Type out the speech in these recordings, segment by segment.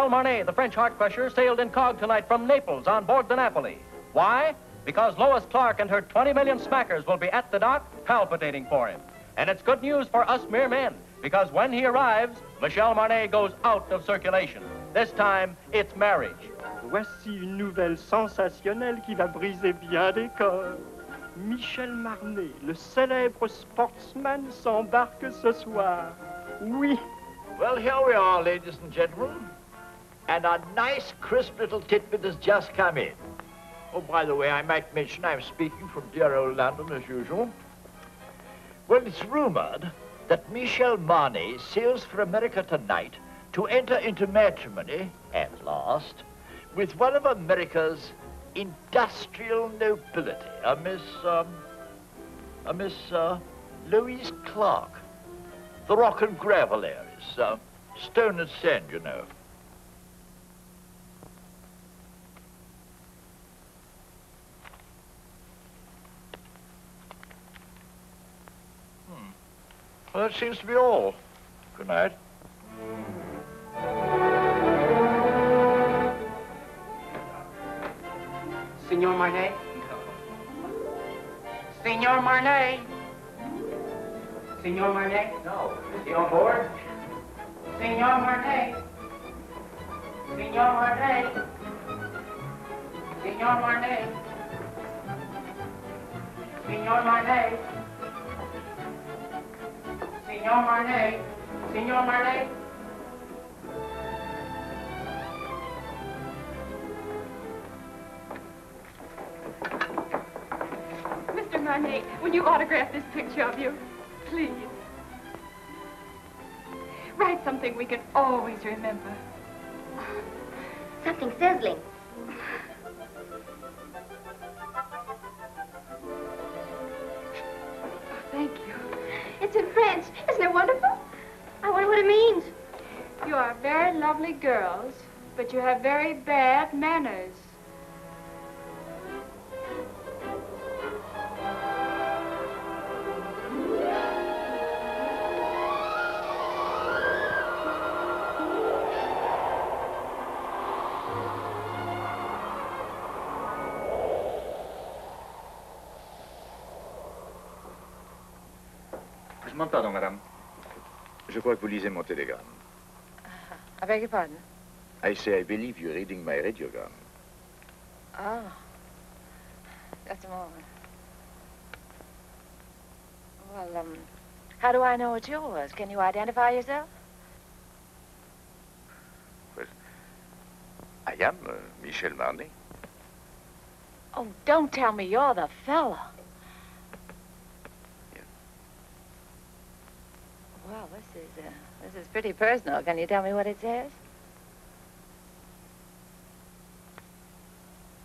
Michel Marnay, the French heart crusher, sailed incog tonight from Naples on board the Napoli. Why? Because Lois Clark and her 20 million smackers will be at the dock palpitating for him. And it's good news for us mere men, because when he arrives, Michel Marnay goes out of circulation. This time, it's marriage. Voici une nouvelle sensationnelle qui va briser bien des corps. Michel Marnay, le célèbre sportsman, s'embarque ce soir. Oui. Well, here we are, ladies and gentlemen. And a nice, crisp little tidbit has just come in. Oh, by the way, I might mention I'm speaking from dear old London as usual. Well, it's rumored that Michel Marnay sails for America tonight to enter into matrimony, at last, with one of America's industrial nobility, a Miss, um, a Miss, uh, Louise Clark. The rock and gravel areas, uh, stone and sand, you know. Well, that seems to be all. Good night. Senor Marnay? Senor Marnay? Senor Marnay? No. Is he on board? Senor Marnay? Senor Marnay? Senor Marnay? Senor Marnay? Senor Marnay? Senor Marnay? Mr. Marnay, will you autograph this picture of you? Please. Write something we can always remember. Something sizzling. Thank you. It's in French. Isn't it wonderful? I wonder what it means. You are very lovely girls, but you have very bad manners. Je crois que vous lisez mon télégramme. I beg your pardon? I say I believe you're reading my radiogram. Oh. Just a moment. Well, um, how do I know it's yours? Can you identify yourself? Well, I am uh, Michel Marnay. Oh, don't tell me you're the fella. Well, this is, uh, this is pretty personal. Can you tell me what it says?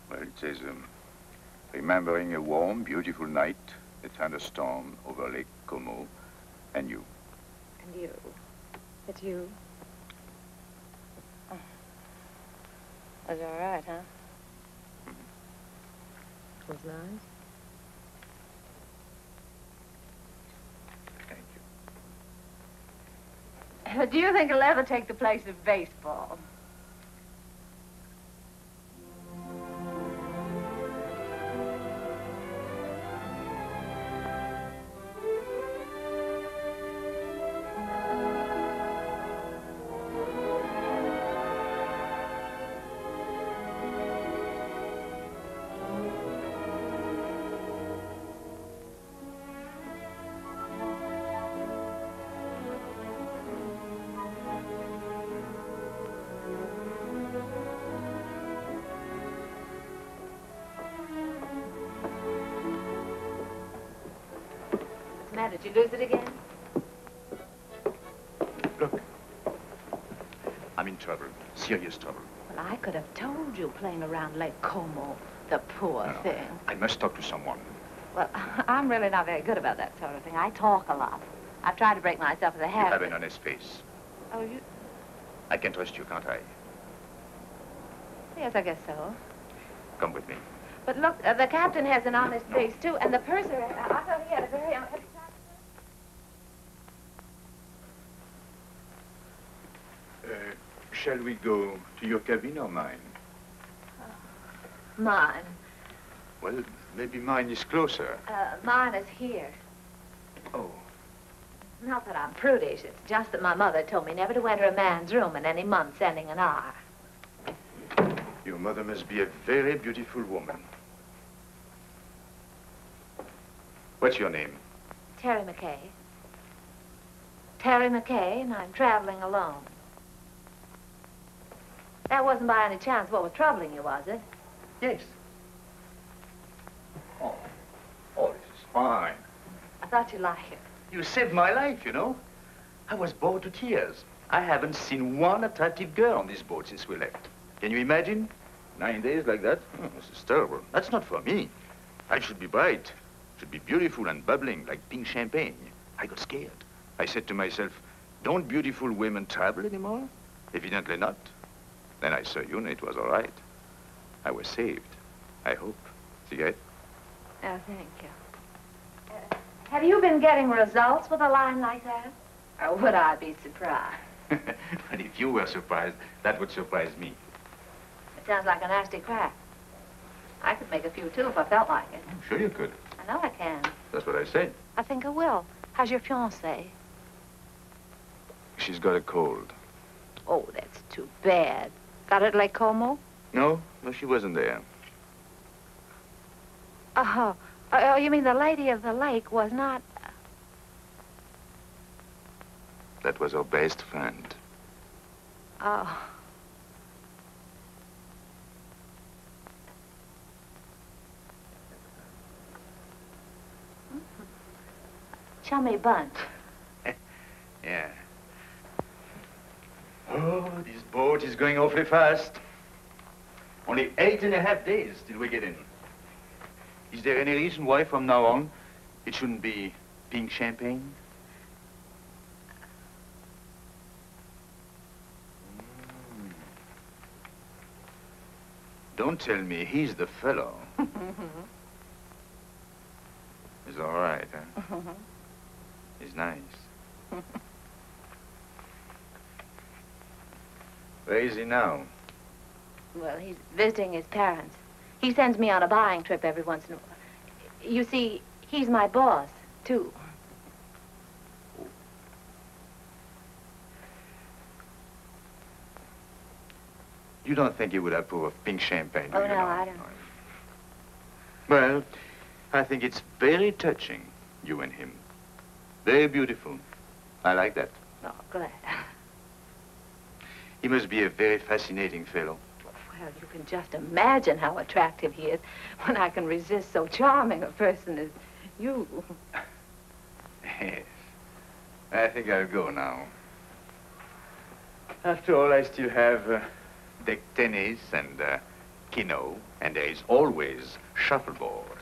Well, it says, um, remembering a warm, beautiful night, a thunderstorm over Lake Como, and you. And you. It's you. Oh. That's all right, huh? it Was nice. Do you think it'll ever take the place of baseball? Did you lose it again? Look. I'm in trouble, serious trouble. Well, I could have told you playing around Lake Como. The poor No, thing. I must talk to someone. Well, I'm really not very good about that sort of thing. I talk a lot. I've tried to break myself of the habit. You have an honest face. Oh, you... I can trust you, can't I? Yes, I guess so. Come with me. But look, uh, the captain has an honest face, too, and the purser, I, I thought he had a very honest... Uh, Shall we go to your cabin or mine? Mine. Well, maybe mine is closer. Uh, mine is here. Oh. Not that I'm prudish. It's just that my mother told me never to enter a man's room in any month ending in R. Your mother must be a very beautiful woman. What's your name? Terry McKay. Terry McKay, and I'm traveling alone. That wasn't by any chance what was troubling you, was it? Yes. Oh. Oh, this is fine. I thought you'd like it. You saved my life, you know. I was bored to tears. I haven't seen one attractive girl on this boat since we left. Can you imagine? Nine days like that? Oh, this is terrible. That's not for me. I should be bright. Should be beautiful and bubbling like pink champagne. I got scared. I said to myself, don't beautiful women travel anymore? Evidently not. Then I saw you and it was all right. I was saved. I hope. Cigarette? Oh, thank you. Uh, have you been getting results with a line like that? Or would I be surprised? but if you were surprised, that would surprise me. It sounds like a nasty crack. I could make a few, too, if I felt like it. I'm sure you could. I know I can. That's what I said. I think I will. How's your fiancée? She's got a cold. Oh, that's too bad. Got it at Lake Como? No, no, she wasn't there. Oh, oh, oh, you mean the lady of the lake was not... Uh, that was her best friend. Oh. Chummy bunch. Yeah. Oh, this boat is going awfully fast. Only eight and a half days till we get in. Is there any reason why from now on it shouldn't be pink champagne? Mm. Don't tell me he's the fellow. He's all right, huh? He's nice. Where is he now? Well, he's visiting his parents. He sends me on a buying trip every once in a while. You see, he's my boss, too. You don't think he would approve of pink champagne, do Oh, you no, know? I don't. Well, I think it's very touching, you and him. Very beautiful. I like that. Oh, glad. He must be a very fascinating fellow. Well, you can just imagine how attractive he is when I can resist so charming a person as you. Yes. I think I'll go now. After all, I still have uh, deck tennis and uh, keno, and there is always shuffleboard.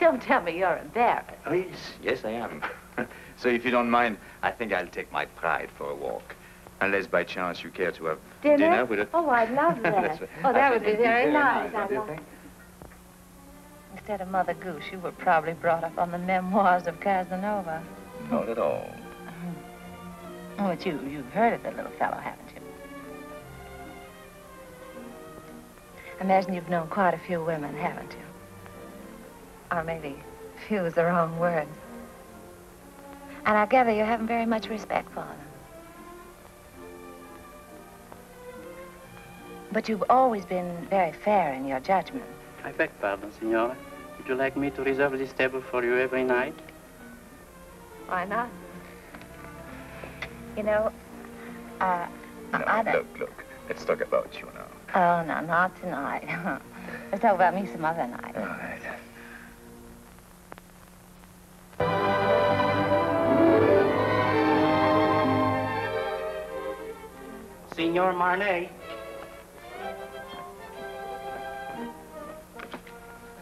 Don't tell me you're embarrassed. Oh, yes, yes, I am. so if you don't mind, I think I'll take my pride for a walk. Unless by chance you care to have Dinner? with it. Oh, I'd love that. Oh, that would be very nice. I'd you love- think? Instead of Mother Goose, you were probably brought up on the memoirs of Casanova. Not at all. Oh, but you, you've heard of the little fellow, haven't you? I imagine you've known quite a few women, haven't you? Or maybe few is the wrong word. And I gather you haven't very much respect for them. But you've always been very fair in your judgment. I beg pardon, Signora. Would you like me to reserve this table for you every night? Why not? You know, uh, No, I don't... look, look. Let's talk about you now. Oh, no, not tonight. Let's talk about me some other night. All right. Signor Marnay.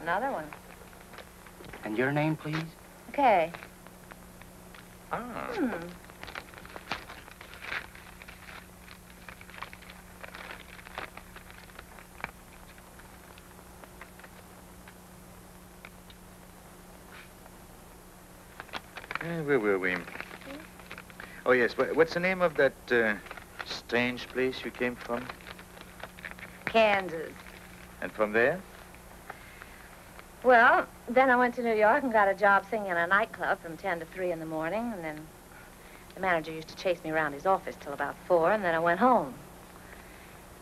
Another one. And your name, please? Okay. Ah. Hmm. Uh, where were we? Oh, yes. What's the name of that uh, strange place you came from? Kansas. And from there? Well, then I went to New York and got a job singing in a nightclub from 10 to 3 in the morning, and then the manager used to chase me around his office till about 4, and then I went home.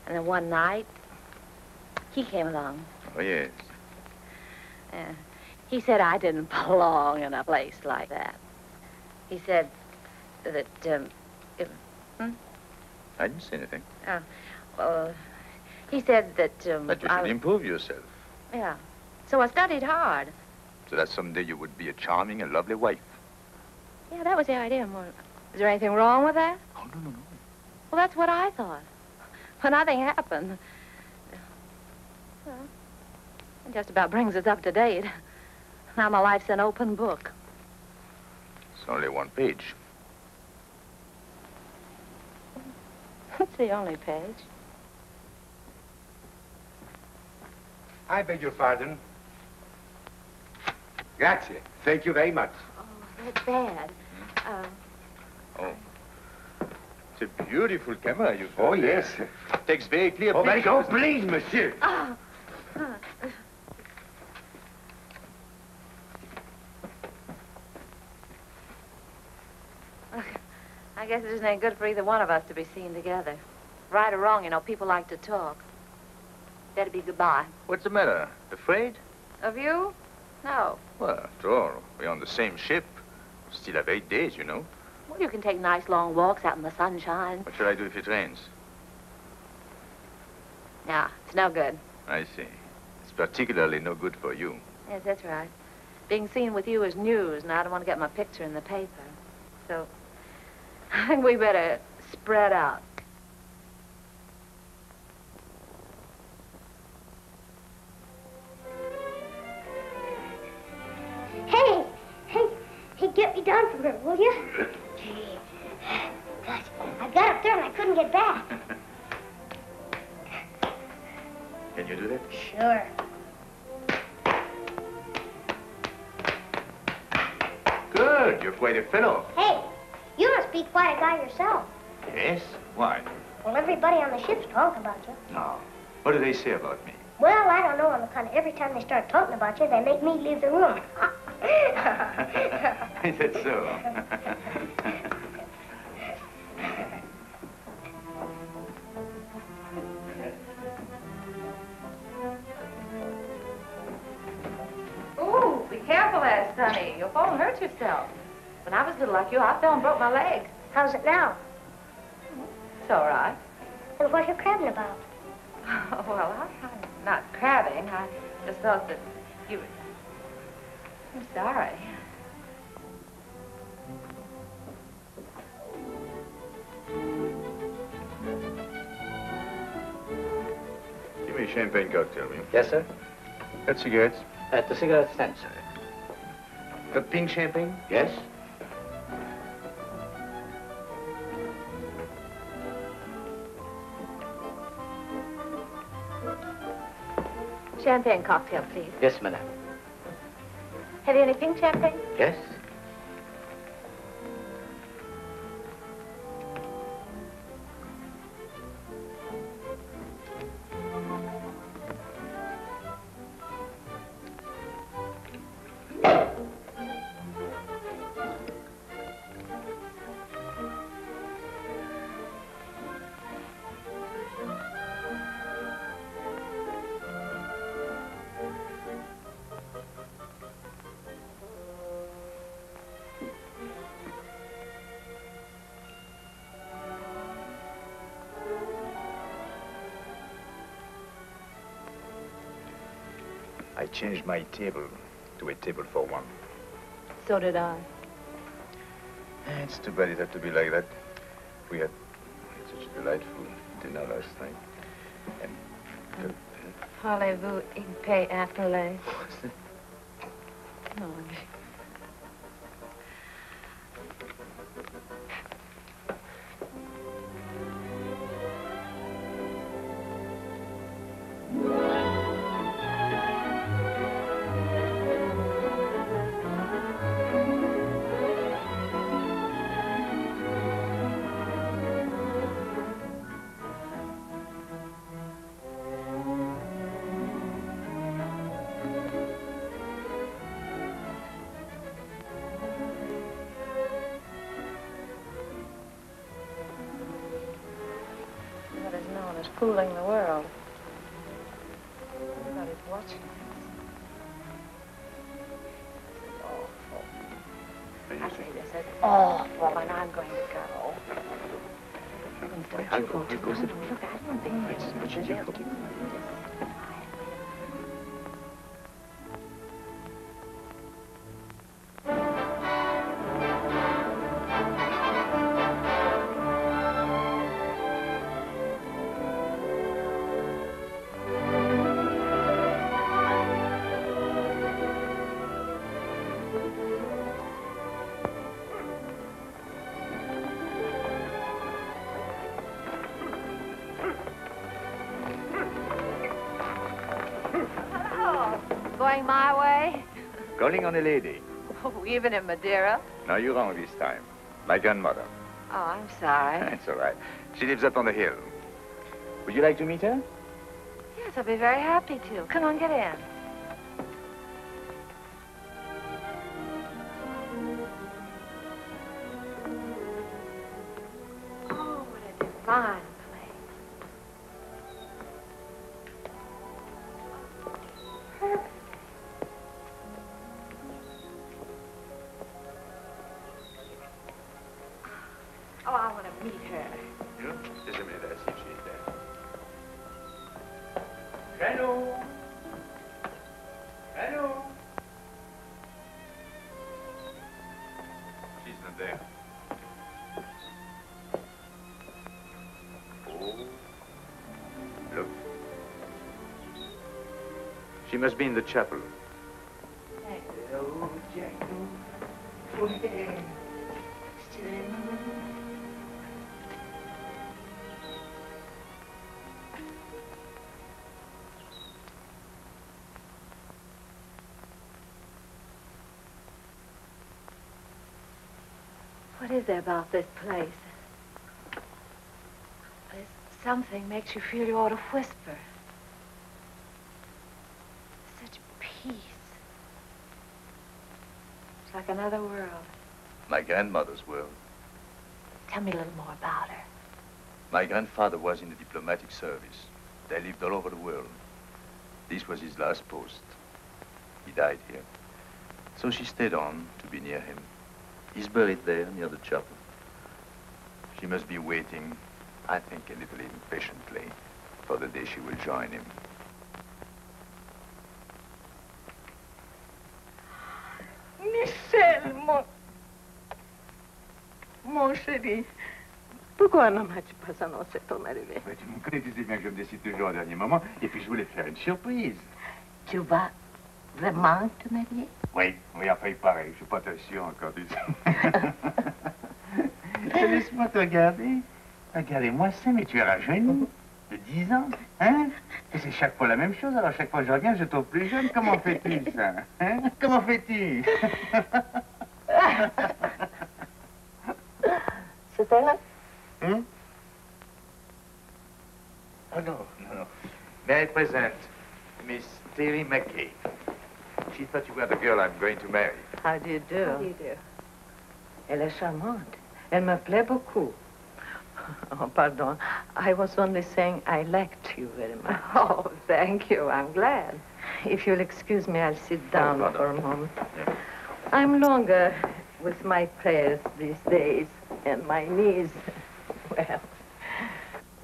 And then one night, he came along. Oh, yes. Yeah. He said I didn't belong in a place like that. He said that, um, if, hmm? I didn't say anything. Oh Well, he said that, um, That you should was- improve yourself. Yeah. So I studied hard. So that someday you would be a charming and lovely wife. Yeah, that was the idea. More. Is there anything wrong with that? Oh, no, no, no. Well, that's what I thought. But nothing happened. Well, it just about brings us up to date. Now my life's an open book. It's only one page. It's the only page. I beg your pardon. Grazie. Thank you very much. Oh, that's bad. Uh, Oh. It's a beautiful camera you've got Oh, there. yes. Takes very clear Oh, pictures. good. Please, monsieur. oh. I guess it isn't any good for either one of us to be seen together. Right or wrong, you know, people like to talk. Better be goodbye. What's the matter? Afraid? Of you? No. Well, after all, we're on the same ship. Still have eight days, you know. Well, you can take nice long walks out in the sunshine. What shall I do if it rains? No, it's no good. I see. It's particularly no good for you. Yes, that's right. Being seen with you is news, and I don't want to get my picture in the paper. So, I think we better spread out. Hey, get me down from here, will you? Gee, gosh, I got up there and I couldn't get back. Can you do that? Sure. Good. You're quite a fellow. Hey, you must be quite a guy yourself. Yes? Why? Well, everybody on the ship's talking about you. No. What do they say about me? Well, I don't know on the kind of every time they start talking about you, they make me leave the room. Is that so? Ooh, be careful there, Sonny. You'll fall and hurt yourself. When I was little like you, I fell and broke my leg. How's it now? It's all right. And what are you crabbing about? Oh, well, I, I'm not crabbing. I just thought that you... Were I'm sorry. Champagne cocktail, will you? Yes, sir. Got cigarettes? At the cigarette stand, sir. Got pink champagne? Yes? Champagne cocktail, please. Yes, madam. Have you any pink champagne? Yes? Changed my table to a table for one. So did I. Eh, It's too bad it had to be like that. We had such a delightful dinner last night. And Parlez-vous il paye appelé? Fooling the world. Going my way? Calling on a lady. Oh, even in Madeira? No, you're wrong this time. My grandmother. Oh, I'm sorry. That's all right. She lives up on the hill. Would you like to meet her? yes, I'll be very happy to. Come on, get in. Must be in the chapel. What is there about this place? There's something makes you feel you ought to whisper. Such peace. It's like another world. My grandmother's world. Tell me a little more about her. My grandfather was in the diplomatic service. They lived all over the world. This was his last post. He died here. So she stayed on to be near him. He's buried there near the chapel. She must be waiting, I think a little impatiently, for the day she will join him. Michel, mon... Mon chéri, pourquoi ne m'as-tu pas annoncé ton arrivée? Mais tu me connais, tu sais bien que je me décide toujours au dernier moment. Et puis je voulais faire une surprise. Tu vas vraiment te marier? Oui, oui, enfin, il paraît. Je suis pas très sûr encore du Laisse-moi te regarder. Regardez-moi ça, mais tu es rajeuni. De 10 ans, hein? Et c'est chaque fois la même chose. Alors, chaque fois que je reviens, je trouve plus jeune. Comment fais-tu, ça Hein? Comment fais-tu? C'est elle Hmm? Oh, no, no, no. May I present Miss Terry McKay? She thought you were the girl I'm going to marry. How do you do How do you do? Elle est charmante. Elle me plaît beaucoup. Oh, pardon. I was only saying I liked you very much. Oh, thank you. I'm glad. If you'll excuse me, I'll sit down pardon. for a moment. Yeah. I'm longer with my prayers these days, and my knees, well,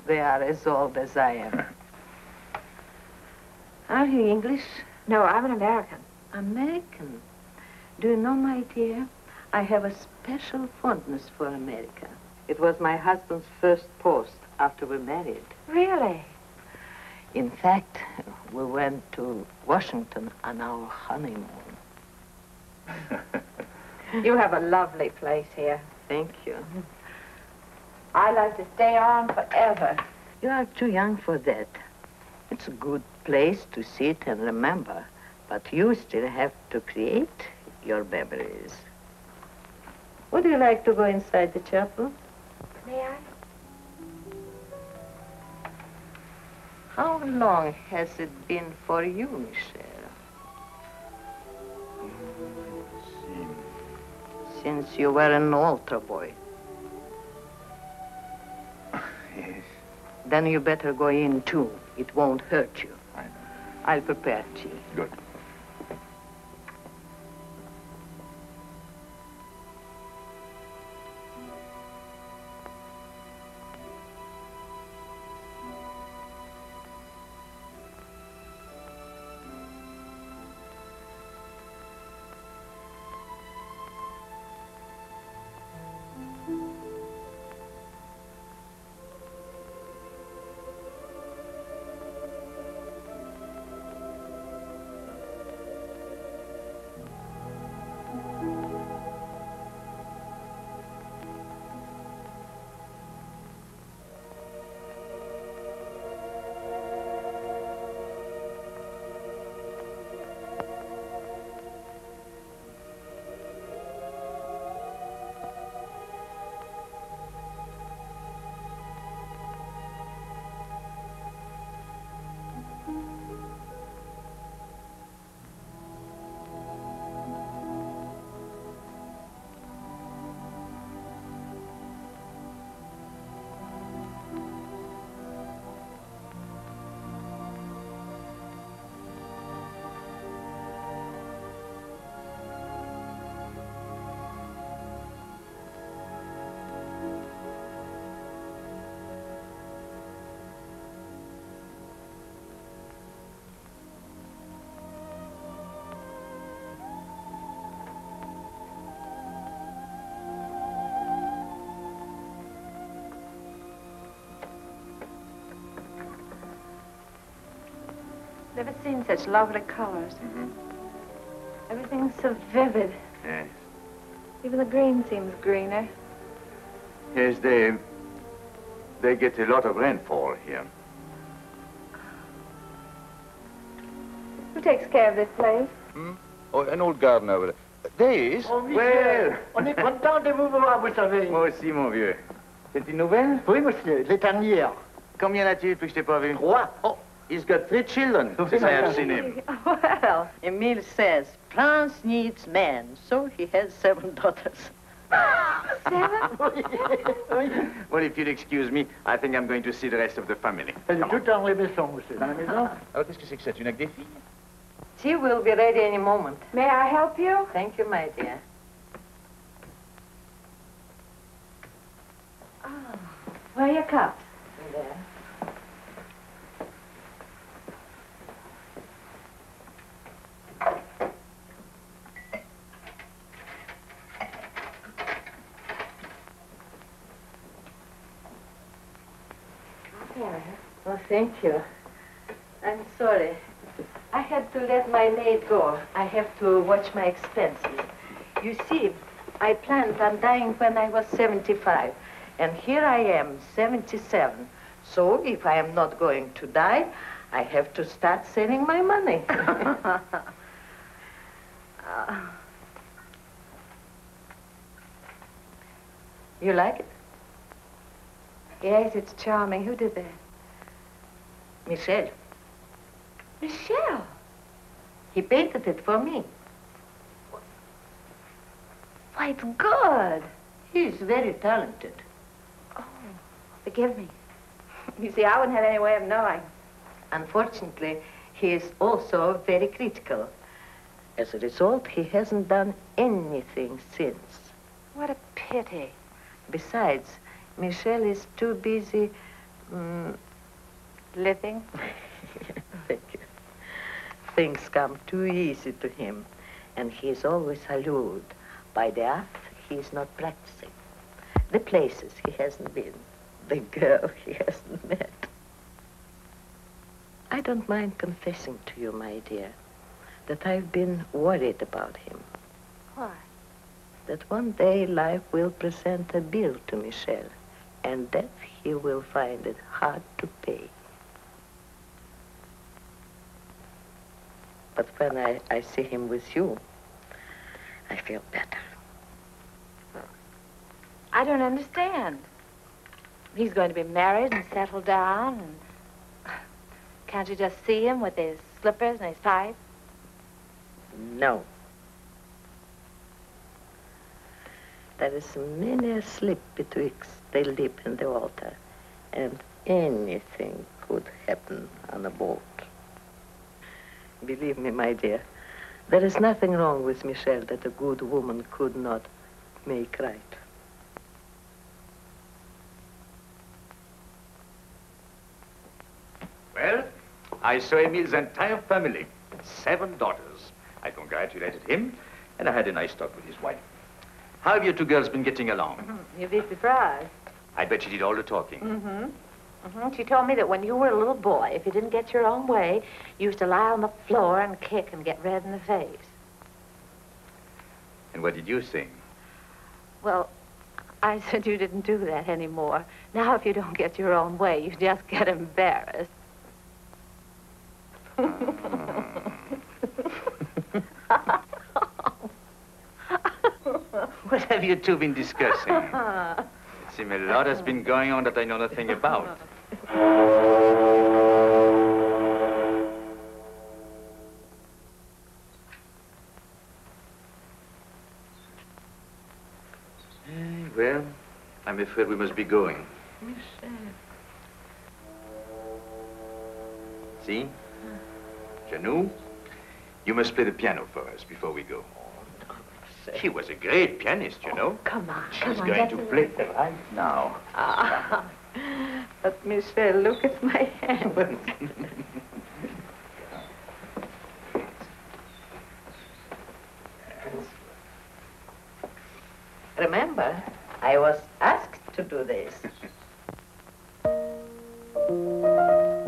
they are as old as I am. Are you English? No, I'm an American. American. Do you know, my dear, I have a special fondness for America. It was my husband's first post after we married. Really? In fact, we went to Washington on our honeymoon. You have a lovely place here. Thank you. I'd like to stay on forever. You are too young for that. It's a good place to sit and remember, but you still have to create your memories. Would you like to go inside the chapel? May I? How long has it been for you, Michel? Since you were an altar boy. Yes. Then you better go in too. It won't hurt you. I know. I'll prepare tea. Good. Never seen such lovely colors. Mm-hmm. Everything's so vivid. Yes. Even the green seems greener. Yes, they... They get a lot of rainfall here. Who takes care of this place? Oh, an old gardener over there. There. Oh, well, on est content de vous voir, vous savez. moi aussi, mon vieux. C'est une nouvelle? Oui, monsieur, les dernières. Combien as-tu depuis que je t'ai pas vu? Trois. Oh, he's got three children since I have seen him. Well, Emile says France needs men, so he has seven daughters. Seven? Well, if you'll excuse me, I think I'm going to see the rest of the family. Elle est toute dans les maisons, monsieur. Dans la maison Alors, oh, qu'est-ce que c'est que ça? Tu n'as que des filles? Tea will be ready any moment. May I help you? Thank you, my dear. Ah, where are your cups? There. Oh, thank you. I'm sorry. I had to let my maid go. I have to watch my expenses. You see, I planned on dying when I was 75. And here I am, 77. So if I am not going to die, I have to start saving my money. you like it? Yes, it's charming. Who did that? Michel. Michelle. He painted it for me. Why, it's good. He's very talented. Oh, forgive me. You see, I wouldn't have any way of knowing. Unfortunately, he is also very critical. As a result, he hasn't done anything since. What a pity. Besides, Michel is too busy. mm, Living? Thank you. Things come too easy to him, and he is always allured by the art he is not practicing, the places he hasn't been, the girl he hasn't met. I don't mind confessing to you, my dear, that I've been worried about him. Why? That one day life will present a bill to Michel, and that he will find it hard to pay. But when I, I see him with you, I feel better. I don't understand. He's going to be married and settled down, and can't you just see him with his slippers and his pipe? No. There is many a slip betwixt the lip and the altar, and anything could happen on a boat. Believe me, my dear, there is nothing wrong with Michel that a good woman could not make right. Well, I saw Emile's entire family, seven daughters. I congratulated him, and I had a nice talk with his wife. How have you two girls been getting along? You'd be surprised. I bet she did all the talking. Mm-hmm. Mm-hmm. She told me that when you were a little boy, if you didn't get your own way, you used to lie on the floor and kick and get red in the face. And what did you sing? Well, I said you didn't do that anymore. Now, if you don't get your own way, you just get embarrassed. What have you two been discussing? It seems a lot has been going on that I know nothing about. Eh, Well, I'm afraid we must be going. See? Janou, you must play the piano for us before we go. She was a great pianist, you know. Come on, She's come on. going to play little- right now. Ah, but Michel, look at my hands. Remember, I was asked to do this.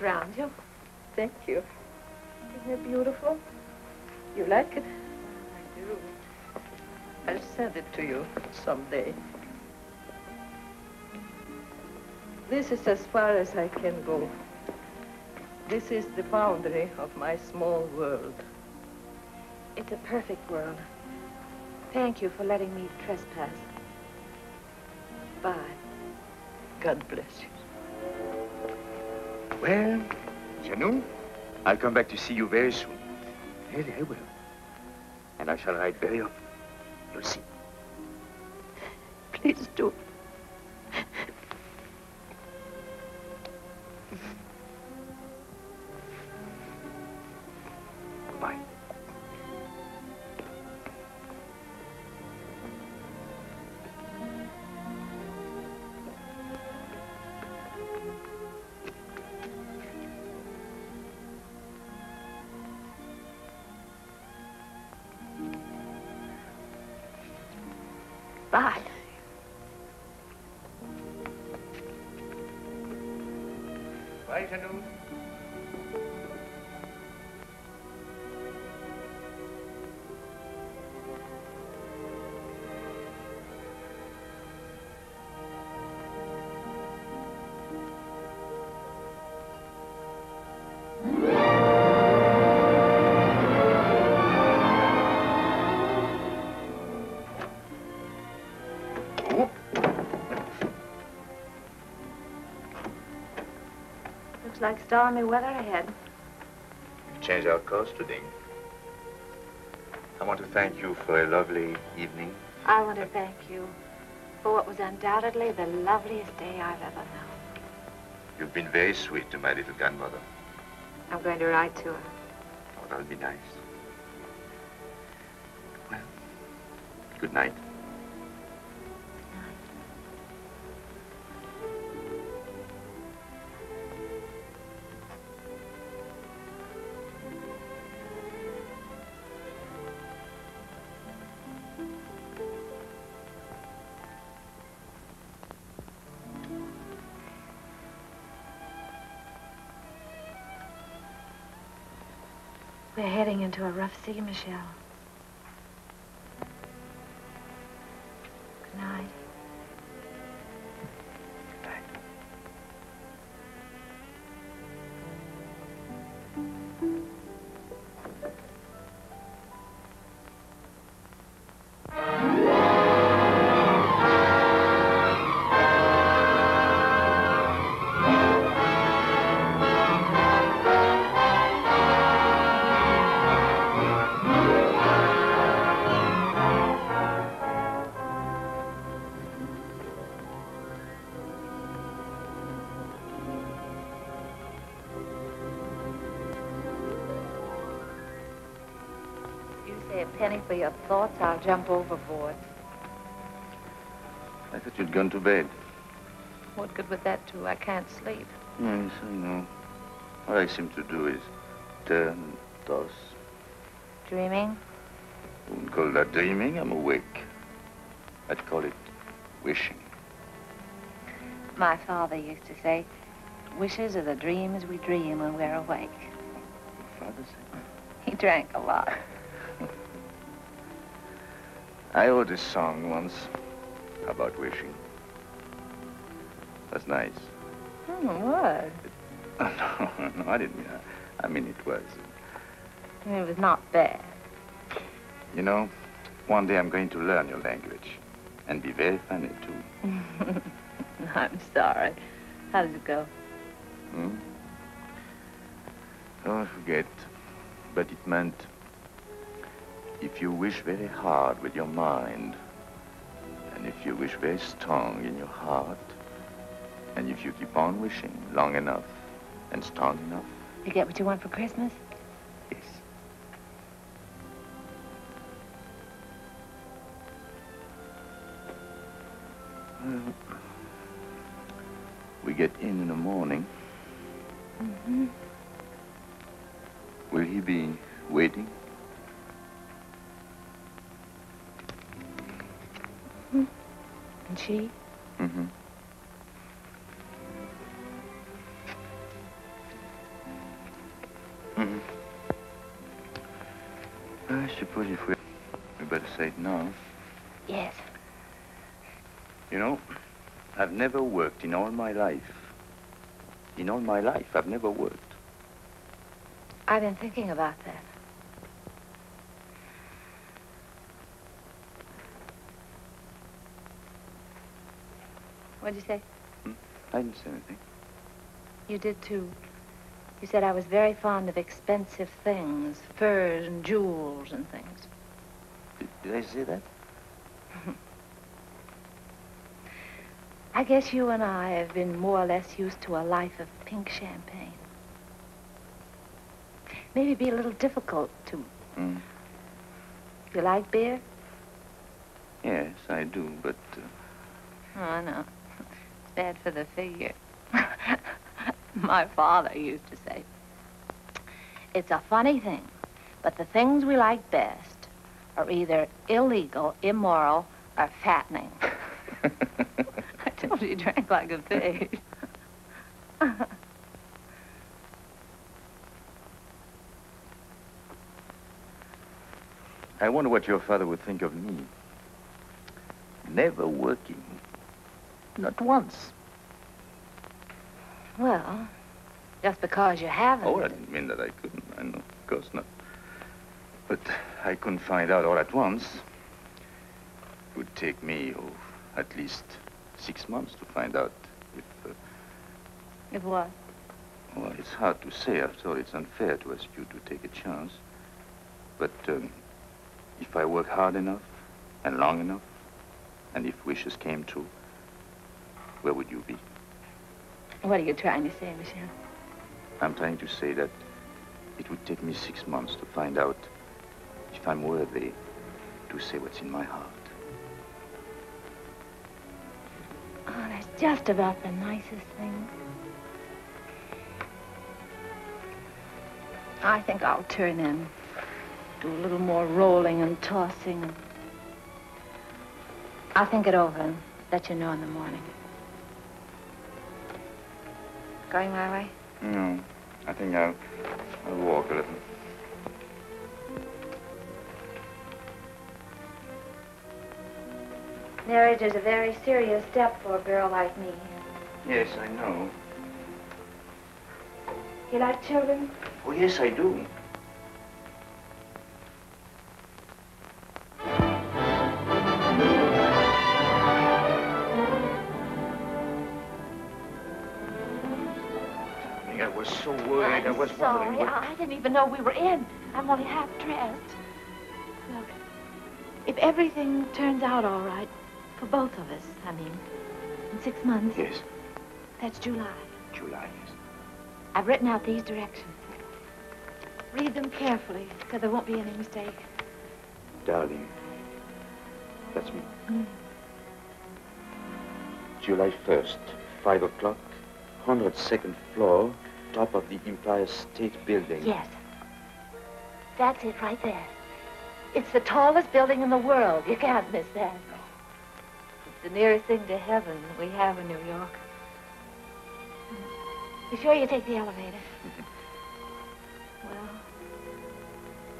Better have this round you. Thank you. Isn't it beautiful? You like it? I do. I'll send it to you someday. This is as far as I can go. This is the boundary of my small world. It's a perfect world. Thank you for letting me trespass. Bye. God bless you. Well, Janou, I'll come back to see you very soon. Really, I will. And I shall write very often. You'll see. Please do. Looks like stormy weather ahead. We've changed our course today. I want to thank you for a lovely evening. I want to thank you for what was undoubtedly the loveliest day I've ever known. You've been very sweet to my little grandmother. I'm going to write to her. Oh, that'll be nice. Well, good night. We're heading into a rough sea, Michel. Your thoughts, I'll jump overboard. I thought you'd gone to bed. What good would that do? I can't sleep. Yes, I know. What I seem to do is turn, toss. Dreaming? I wouldn't call that dreaming. I'm awake. I'd call it wishing. My father used to say, wishes are the dreams we dream when we're awake. Father said. He drank a lot. I wrote a song once about wishing. That's nice. Hmm, what? no, no, I didn't mean that. I mean, it was. It was not bad. You know, one day I'm going to learn your language and be very funny, too. I'm sorry. How does it go? Hmm? Oh, I forget. But it meant if you wish very hard with your mind, and if you wish very strong in your heart, and if you keep on wishing long enough and strong enough, You get what you want for Christmas? yes. Well, we get in in the morning. Mm-hmm. Will he be waiting? And she? Mm-hmm. Mm-hmm. I suppose if we... We better say it now. Yes. You know, I've never worked in all my life. In all my life, I've never worked. I've been thinking about that. What'd you say? Hmm? I didn't say anything. You did too. You said I was very fond of expensive things, furs and jewels and things. Did, did I say that? I guess you and I have been more or less used to a life of pink champagne. Maybe be a little difficult to. Mm. You like beer? Yes, I do, but uh, Oh, no. It's for the figure. My father used to say. It's a funny thing, but the things we like best are either illegal, immoral, or fattening. I told you he drank like a pig. I wonder what your father would think of me. Never working. Not once. well, just because you haven't. Oh, I didn't mean that I couldn't. I know, of course not. But I couldn't find out all at once. It would take me, oh, at least six months to find out if... Uh, If what? well, it's hard to say. After all, it's unfair to ask you to take a chance. But um, if I work hard enough and long enough, and if wishes came true, where would you be? What are you trying to say, Michel? I'm trying to say that it would take me six months to find out if I'm worthy to say what's in my heart. Oh, that's just about the nicest thing. I think I'll turn in. Do a little more rolling and tossing. I'll think it over and let you know in the morning. Going my way? No, I think I'll, I'll walk a little. Marriage is a very serious step for a girl like me. Yes, I know. You like children? Oh, yes, I do. I was wondering sorry. what... I didn't even know we were in. I'm only half dressed. Look, if everything turns out all right, for both of us, I mean, in six months. Yes, That's July. July, yes. I've written out these directions. Read them carefully, so there won't be any mistake. Darling, that's me. Mm. July 1st, 5 o'clock, 102nd floor, top of the Empire State Building. Yes. That's it right there. It's the tallest building in the world. You can't miss that. It's the nearest thing to heaven we have in New York. You sure you take the elevator? well,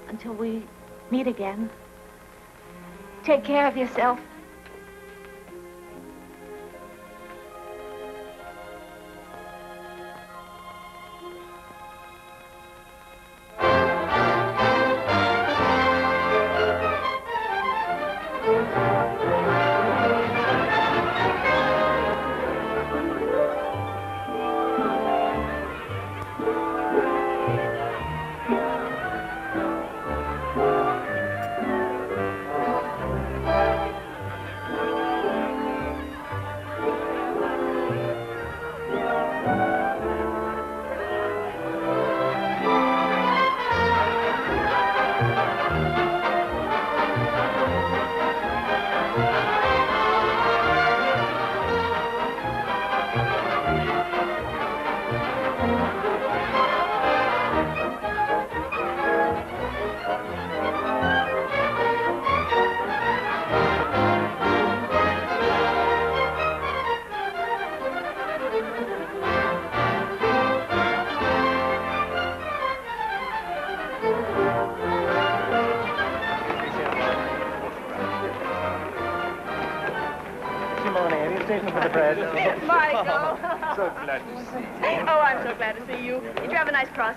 until we meet again, take care of yourself.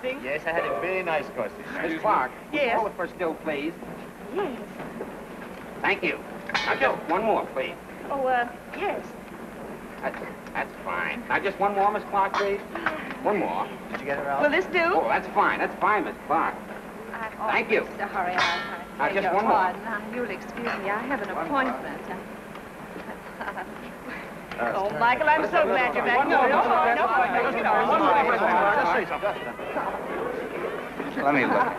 Have crossing? Yes, I had a very nice crossing. Miss Clark, Yes. call it for still, please? Yes. Thank you. Now, Joe, one more, please. Oh, uh, yes. That's, that's fine. Now, just one more, Miss Clark, please. One more. Did you get her out? Will this do? Oh, that's fine. That's fine, Miss Clark. I'm Thank you. awfully Sorry, I, I Now, just your one more. pardon. Now, you'll excuse me. I have an appointment. Oh, Michael, I'm so glad you're back. No, no, no, no, Let me look.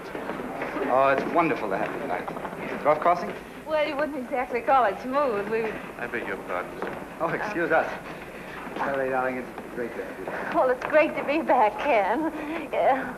Oh, it's wonderful to have you tonight. Rough crossing? Well, you wouldn't exactly call it smooth. We, I beg your pardon, Oh, excuse us. Sorry, darling, it's great to have you. well, it's great to be back, Ken. Yeah.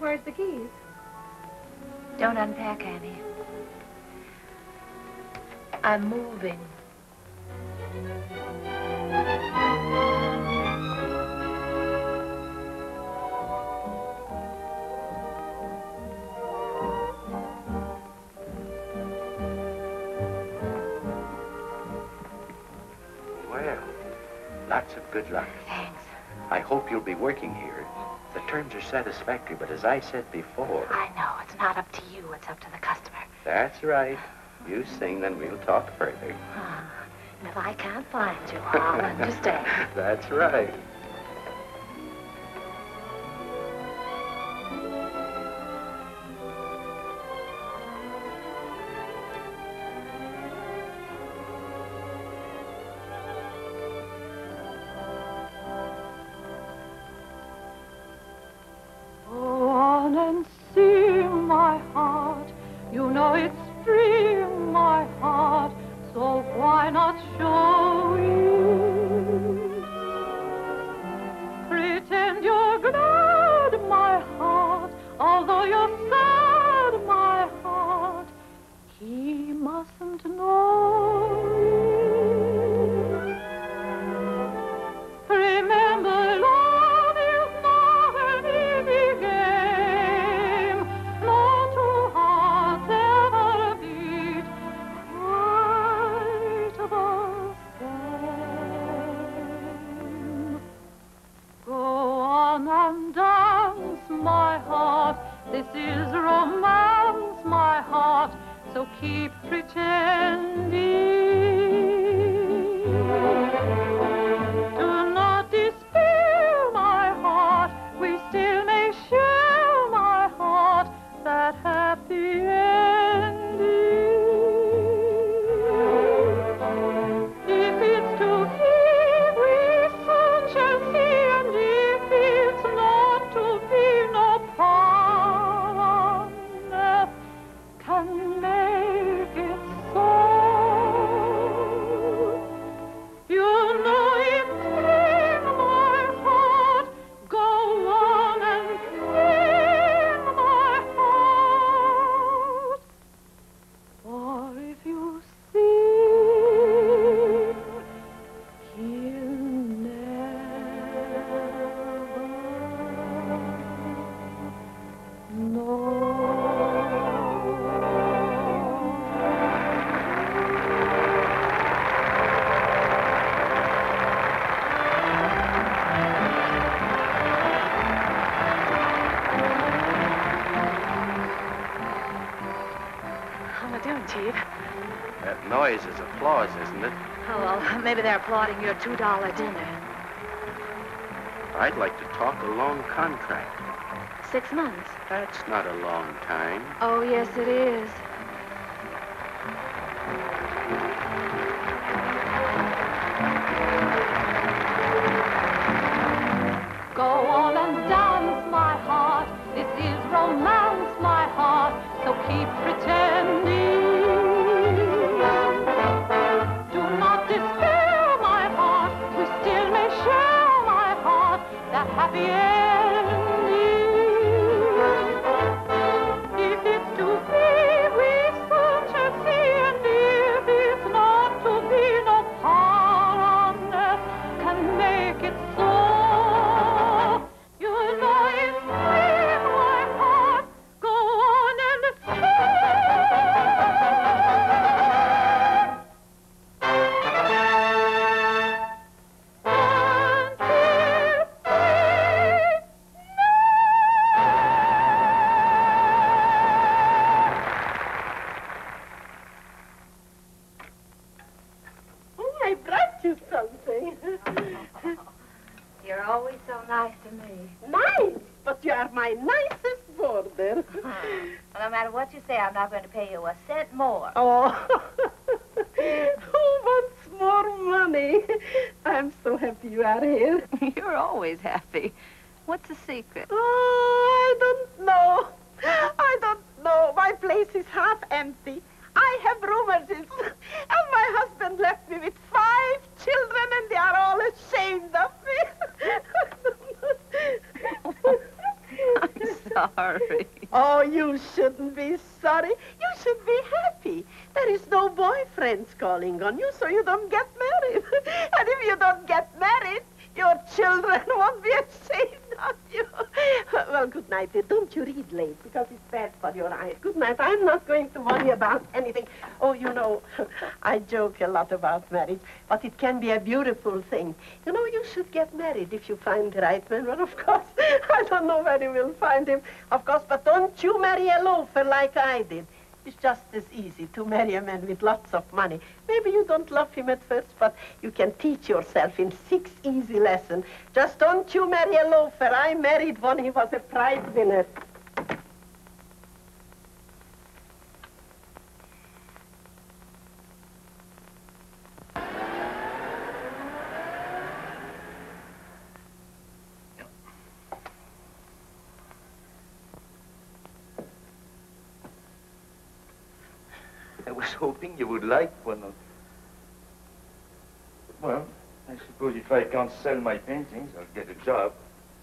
Where's the keys? Don't unpack, Annie. I'm moving. Well, lots of good luck. Thanks. I hope you'll be working here. The terms are satisfactory, but as I said before... I know. It's not up to you. It's up to the customer. That's right. You sing, then we'll talk further. Ah, and if I can't find you, I'll understand. That's right. Maybe they're applauding your $2 dinner. I'd like to talk a long contract. Six months. That's not a long time. Oh, yes, it is. Happy ending. Not going to pay you a cent more. Oh, who wants more money? I'm so happy you are here. You're always happy. What's the secret? Oh, I don't know. I don't know. My place is half empty. I have rheumatism, and my husband left me with five children, and they are all ashamed of me. I'm sorry. Oh, you shouldn't be sorry. You should be happy. There is no boyfriends calling on you, so you don't get married. and if you don't get married, your children won't be ashamed of you. well, good night. dear. Don't you read late, because it's bad for your eyes. Good night. I'm not going to worry about anything. Oh, you know, I joke a lot about marriage, but it can be a beautiful thing. You know, you should get married if you find the right man. Well, of course, I don't know where you will find him, of course, but don't you marry a loafer like I did. It's just as easy to marry a man with lots of money. Maybe you don't love him at first, but you can teach yourself in six easy lessons. Just don't you marry a loafer. I married one. He was a prize winner. I was hoping you would like one of... Well, I suppose if I can't sell my paintings, I'll get a job.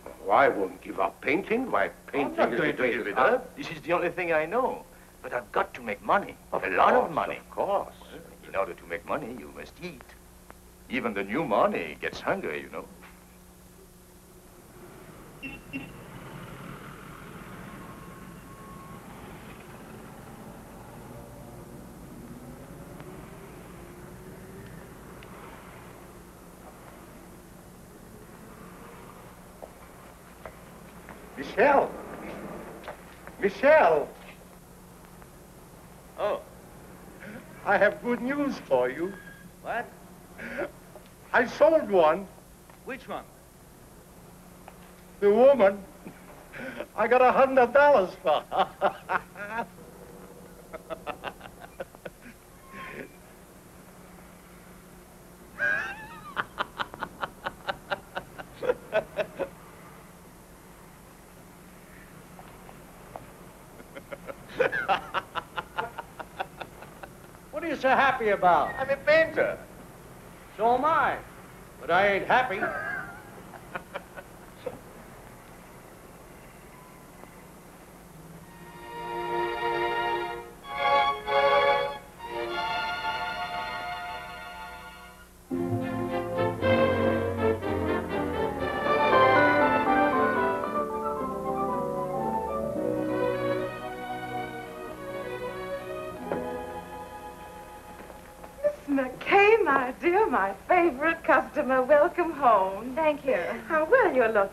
Oh, I won't give up painting. My painting I'm not is going the to greatest give it art. up. This is the only thing I know. But I've got to make money. Of a lot of money. Of course. In order to make money, you must eat. Even the new money gets hungry, you know. Michel! Michel! Oh. I have good news for you. What? I sold one. Which one? The woman. I got a hundred dollars for her. happy about? I'm a painter. So am I. But I ain't happy.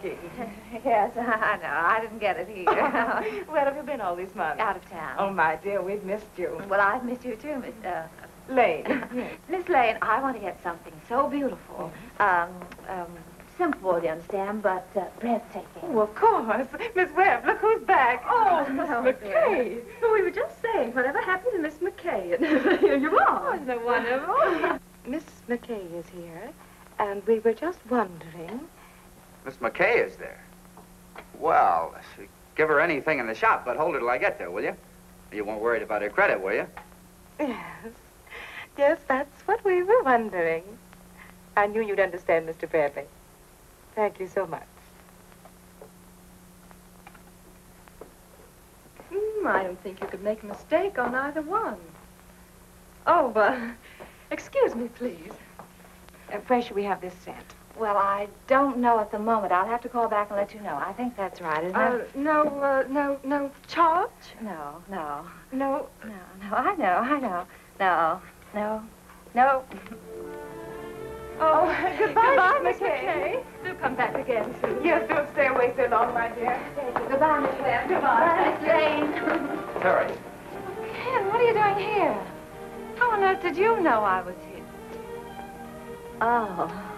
yes, I know. I didn't get it here. Where have you been all these months? Out of town. Oh, my dear, we've missed you. Well, I've missed you too, Miss uh, Lane. Miss Lane. I want to get something so beautiful, um, um, simple, you understand, but uh, breathtaking. Oh, of course. Miss Webb, look who's back. Oh, Miss Oh, McKay. Well, we were just saying, whatever happened to Miss McKay? And here you are. Isn't it wonderful? Miss McKay is here, and we were just wondering. Miss McKay is there. Well, give her anything in the shop, but hold her till I get there, will you? You won't worry about her credit, will you? Yes. Yes, that's what we were wondering. I knew you'd understand, Mr. Bradley. Thank you so much. Hmm, I don't think you could make a mistake on either one. Oh, uh, excuse me, please. Uh, where should we have this set? Well, I don't know at the moment. I'll have to call back and let you know. I think that's right, isn't Uh, it? no, uh, no, no charge? No, no. No. No, no, I know, I know. No, no, no. Oh, goodbye, Goodbye, Miss Miss McKay. Do come back again soon. Yes, don't stay away so long, my dear. Thank you. Goodbye, Miss Webb. Goodbye, Miss Lane. Terry. Ken, what are you doing here? How on earth did you know I was here? Oh.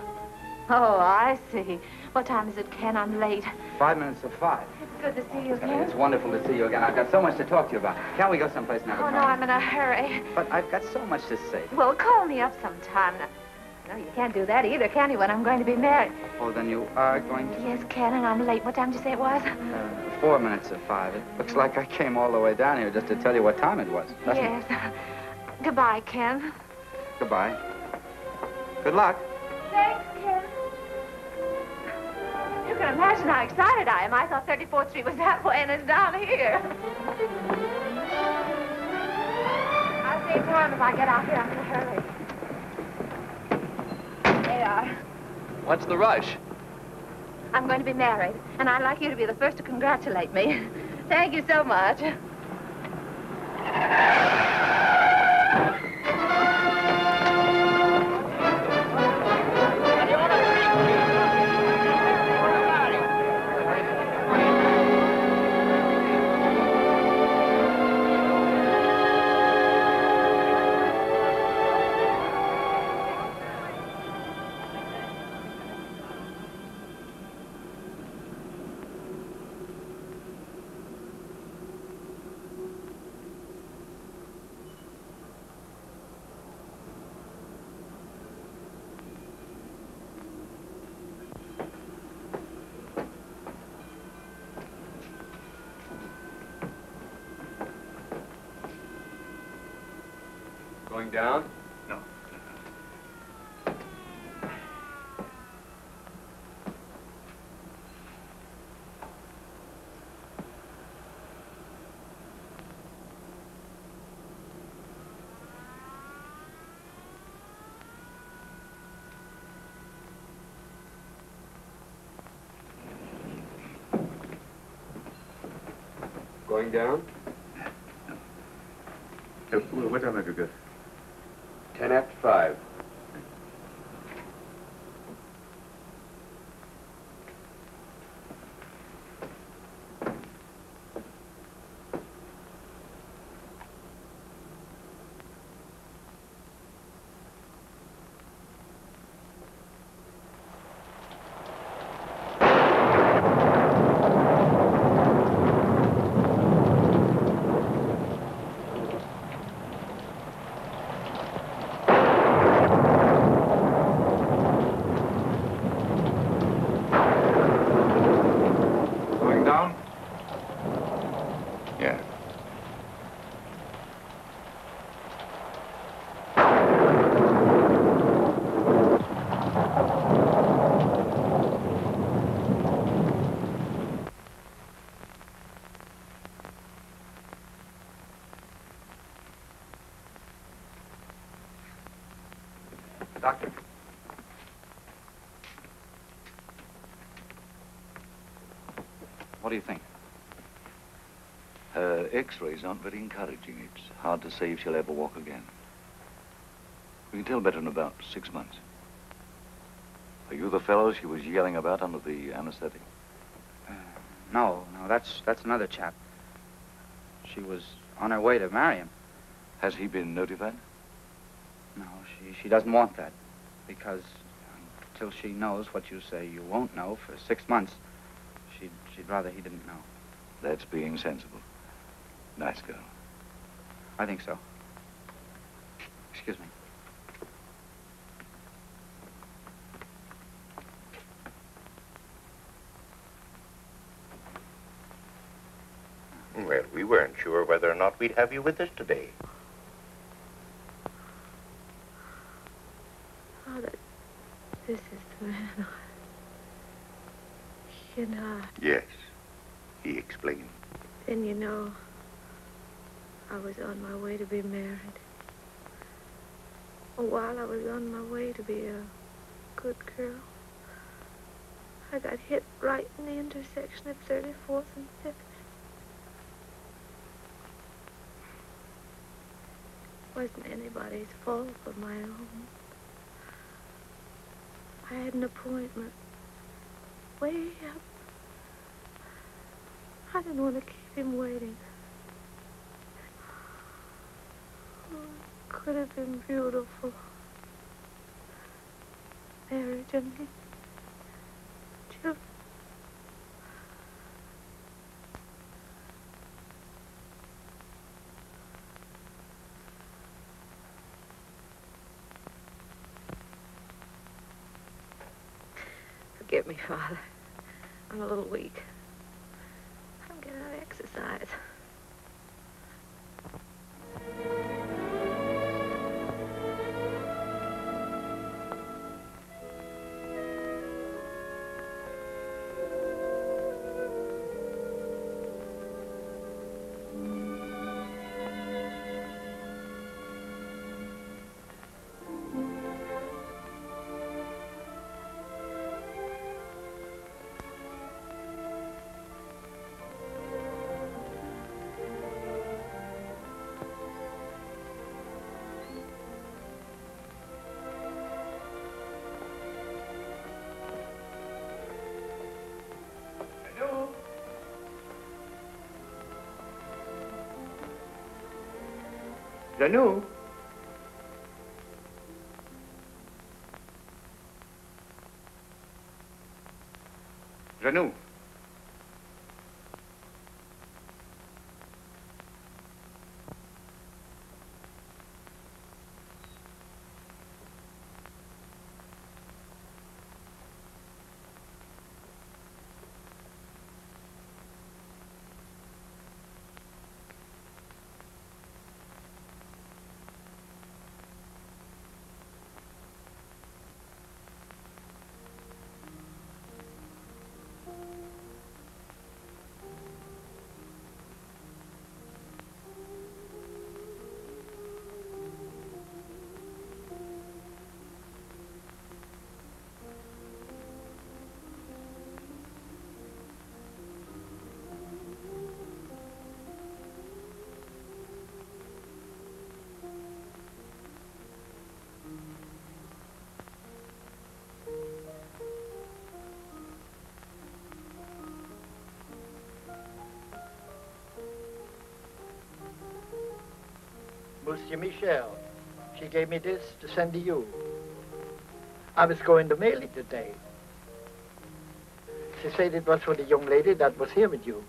Oh, I see. What time is it, Ken? I'm late. Five minutes to five. It's good to see you again. It's wonderful to see you again. I've got so much to talk to you about. Can't we go someplace now? Oh, no. I'm in a hurry. But I've got so much to say. Well, call me up sometime. No, you can't do that either, can you, when I'm going to be married? Oh, then you are going to... Yes, Ken, and I'm late. What time did you say it was? Uh, four minutes of five. It looks like I came all the way down here just to tell you what time it was. doesn't it? Yes. Goodbye, Ken. Goodbye. Good luck. Thanks, can imagine how excited I am. I thought 34th Street was that way, and it's down here. I'll save time if I get out here. I'm in a hurry. They are. What's the rush? I'm going to be married, and I'd like you to be the first to congratulate me. Thank you so much. down? No. Going down? No. Just a little. Wait down good. 10 after 5. What do you think? Her x-rays aren't very encouraging. It's hard to say if she'll ever walk again. We can tell better in about six months. Are you the fellow she was yelling about under the anesthetic? Uh, no, no, that's that's another chap. She was on her way to marry him. Has he been notified? No, she she doesn't want that because until she knows what you say you won't know for six months, she'd she'd rather he didn't know. That's being sensible. Nice girl. I think so. Excuse me. Well, we weren't sure whether or not we'd have you with us today. Oh, that, this is the man. You know, Yes, he explained. then you know. I was on my way to be married. While I was on my way to be a good girl, I got hit right in the intersection of 34th and 5th. Wasn't anybody's fault but my own. I had an appointment way up. I didn't want to keep him waiting. Oh, it could have been beautiful. Marriage and children. Forgive me, Father. I'm a little weak. Janou Monsieur Michel. She gave me this to send to you. I was going to mail it today. She said it was for the young lady that was here with you.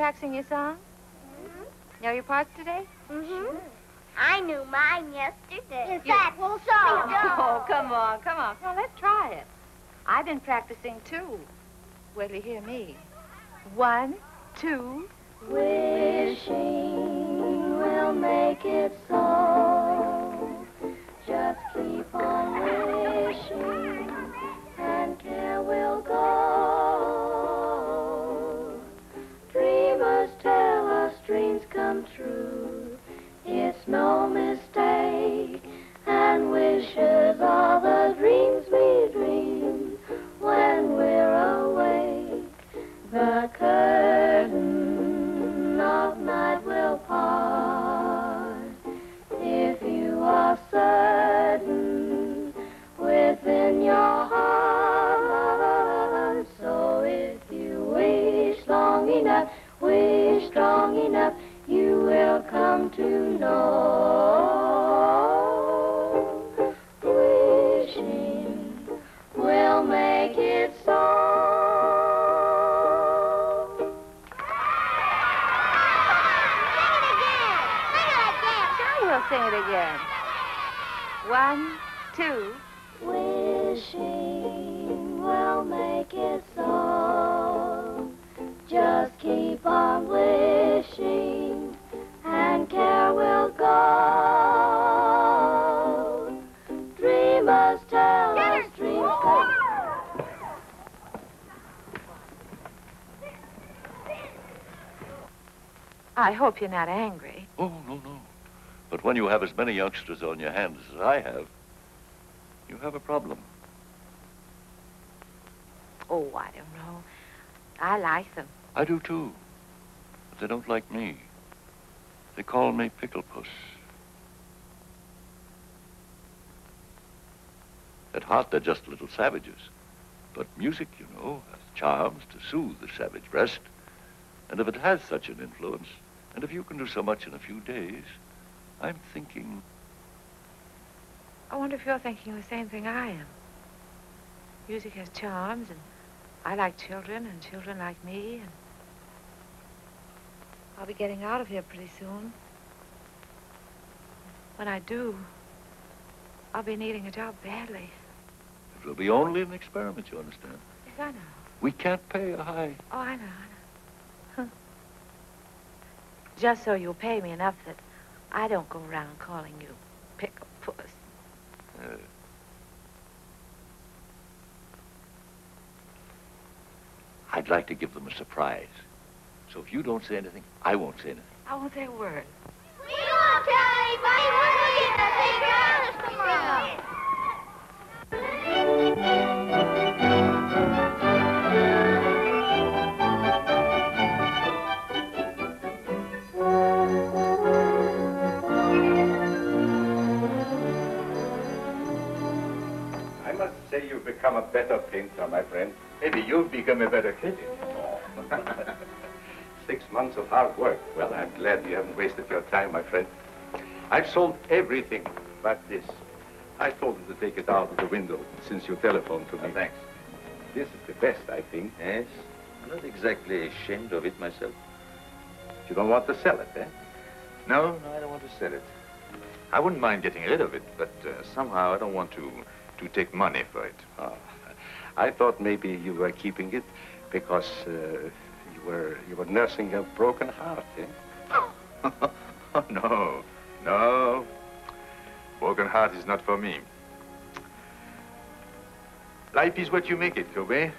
Practicing your song? Know your parts today? Mm-hmm. I knew mine yesterday. Is You- that so? Oh, come on, come on. Come on, let's try it. I've been practicing, too. Wait till you hear me. One, two. Wishing will make it hope you're not angry. Oh, no, no. But when you have as many youngsters on your hands as I have, you have a problem. Oh, I don't know. I like them. I do too. But they don't like me. They call me Pickle Puss. At heart, they're just little savages. But music, you know, has charms to soothe the savage breast. And if it has such an influence, and if you can do so much in a few days, I'm thinking I wonder if you're thinking the same thing I am. Music has charms, and I like children, and children like me, and I'll be getting out of here pretty soon. When I do, I'll be needing a job badly. it will be only an experiment, you understand. Yes, I know. We can't pay a high. Oh, I know, I know. Just so you'll pay me enough that I don't go around calling you pickle puss. Uh, I'd like to give them a surprise. So if you don't say anything, I won't say anything. I won't say a word. You've become a better painter, my friend. Maybe you've become a better critic. Six months of hard work. Well, I'm glad you haven't wasted your time, my friend. I've sold everything but this. I told them to take it out of the window since you telephoned to me. thanks. This is the best, I think. Yes. I'm not exactly ashamed of it myself. You don't want to sell it, eh? No, no, I don't want to sell it. I wouldn't mind getting rid of it, but uh, somehow I don't want to to take money for it. Oh, I thought maybe you were keeping it because uh, you were you were nursing a broken heart, eh? oh, no, no. Broken heart is not for me. Life is what you make it, Courbet.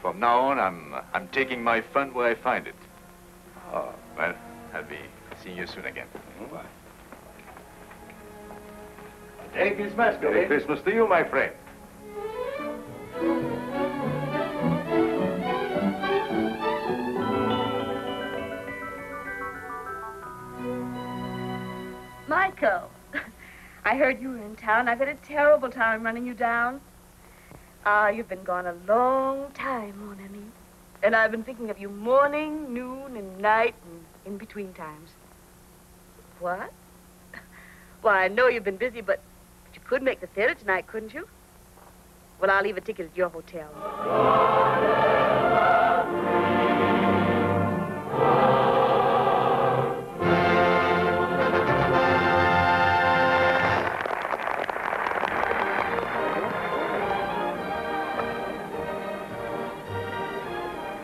From now on, I'm I'm taking my fun where I find it. Oh, well, I'll be seeing you soon again. Bye. Merry Christmas, Merry Christmas to you, my friend. Michael, I heard you were in town. I've had a terrible time running you down. Ah, you've been gone a long time, mon ami. And I've been thinking of you morning, noon, and night, and in between times. What? Well, I know you've been busy, but, but you could make the theater tonight, couldn't you? Well, I'll leave a ticket at your hotel.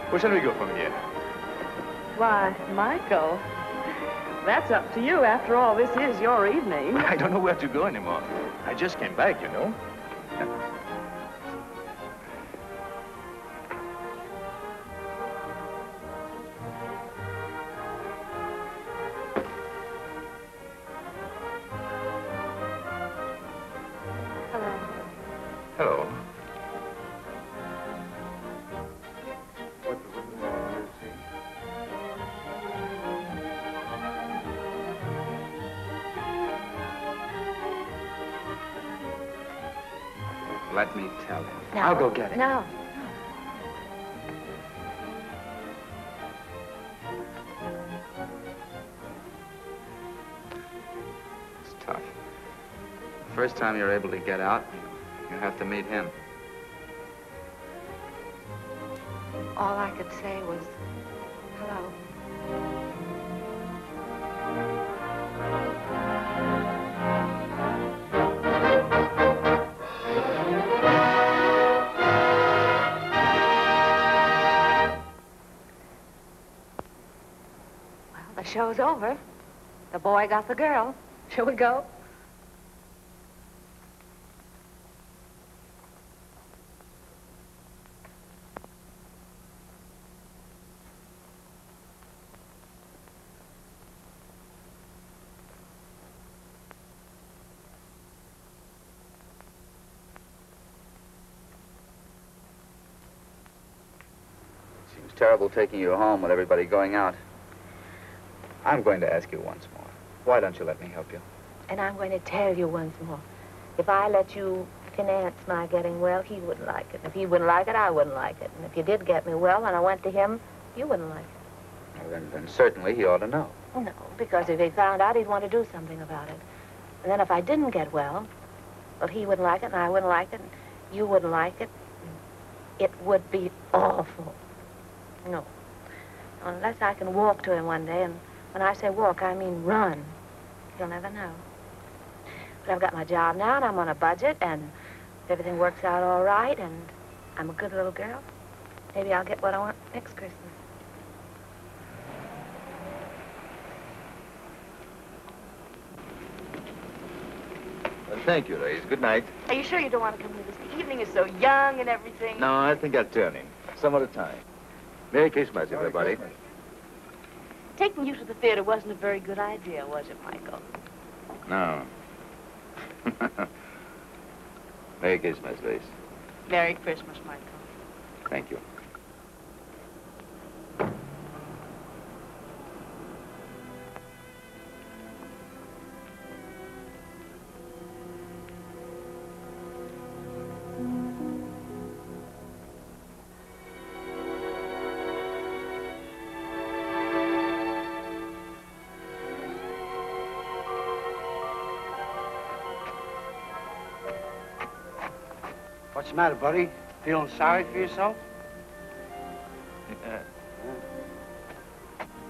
Where shall we go from here? Why, Michael, that's up to you. After all, this is your evening. I don't know where to go anymore. I just came back, you know. Him. No. I'll go get him. No. It's tough. The first time you're able to get out, you have to meet him. All I could say was, the show's over. The boy got the girl. Shall we go? Seems terrible taking you home with everybody going out. I'm going to ask you once more. Why don't you let me help you? And I'm going to tell you once more. If I let you finance my getting well, he wouldn't like it. If he wouldn't like it, I wouldn't like it. And if you did get me well and I went to him, you wouldn't like it. Well, then, then certainly he ought to know. No, because if he found out, he'd want to do something about it. And then if I didn't get well, well, he wouldn't like it and I wouldn't like it and you wouldn't like it. It would be awful. No. Unless I can walk to him one day, and when I say walk, I mean run. He'll never know. But I've got my job now, and I'm on a budget, and if everything works out all right, and I'm a good little girl, maybe I'll get what I want next Christmas. Well, thank you, Louise. Good night. Are you sure you don't want to come with us? The evening is so young and everything. No, I think I'll turn in. Some other time. Merry Christmas, everybody. Taking you to the theater wasn't a very good idea, was it, Michael? No. Merry Christmas, Louise. Merry Christmas, Michael. Thank you. What's the matter, buddy? Feeling sorry for yourself?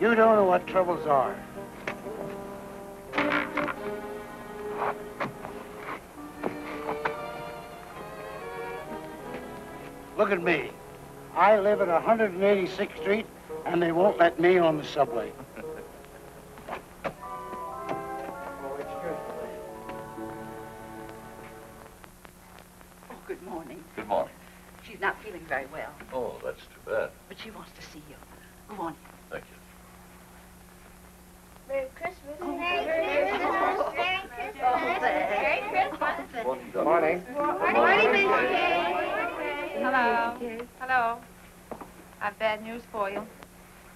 You don't know what troubles are. Look at me. I live at 186th Street, and they won't let me on the subway. Go on. Thank you. Merry Christmas. Merry Christmas. Merry Christmas. Merry Christmas. Good morning. Morning, Miss Kay. Hello. Hello. I've bad news for you.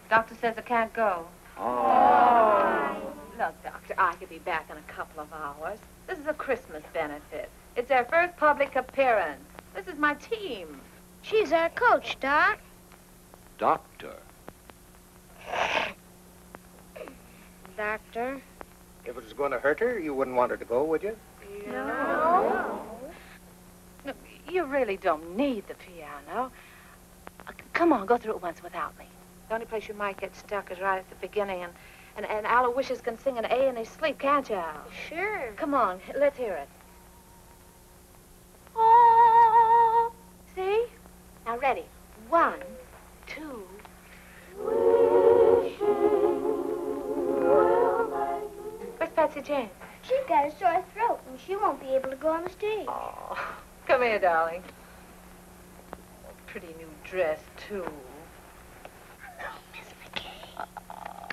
Doctor says I can't go. Oh. Look, Doctor, I could be back in a couple of hours. This is a Christmas benefit. It's their first public appearance. This is my team. She's our coach, Doc. Doctor. Doctor. If it was going to hurt her, you wouldn't want her to go, would you? No. No, you really don't need the piano. Uh, come on, go through it once without me. The only place you might get stuck is right at the beginning, and, and, and Aloysius can sing an A in his sleep, can't you, Al? Sure. Come on, let's hear it. Oh, see? Now, ready. One, two. Where's Patsy Jane? She's got a sore throat, and she won't be able to go on the stage. Oh, Come here, darling. Pretty new dress, too. Oh, Miss McKay.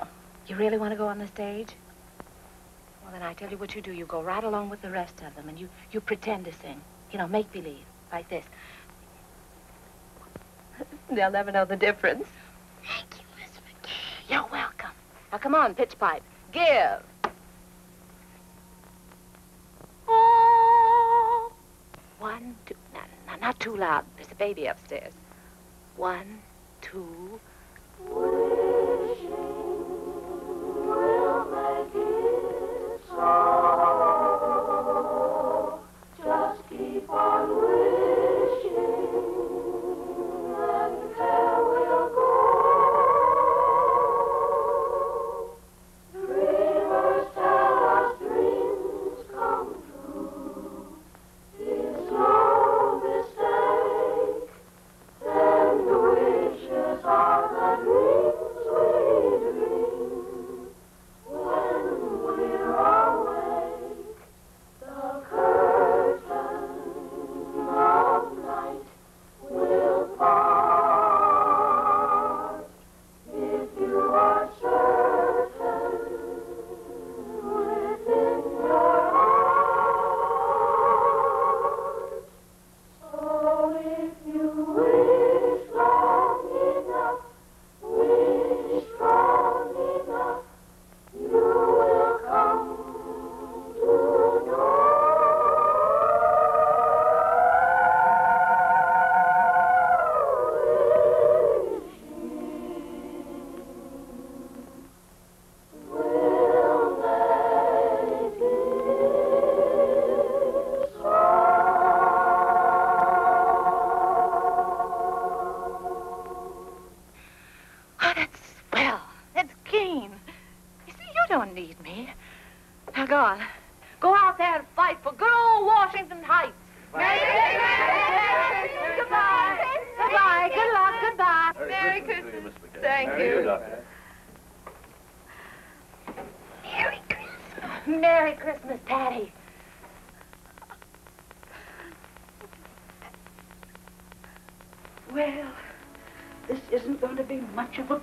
Uh, you really want to go on the stage? Well, then I tell you what you do. You go right along with the rest of them, and you, you pretend to sing. You know, make believe, like this. They'll never know the difference. Thank you, Miss McKay. You're welcome. Now, come on, pitch pipe. Give. One, two, now, Not too loud. There's a baby upstairs. One, two. Just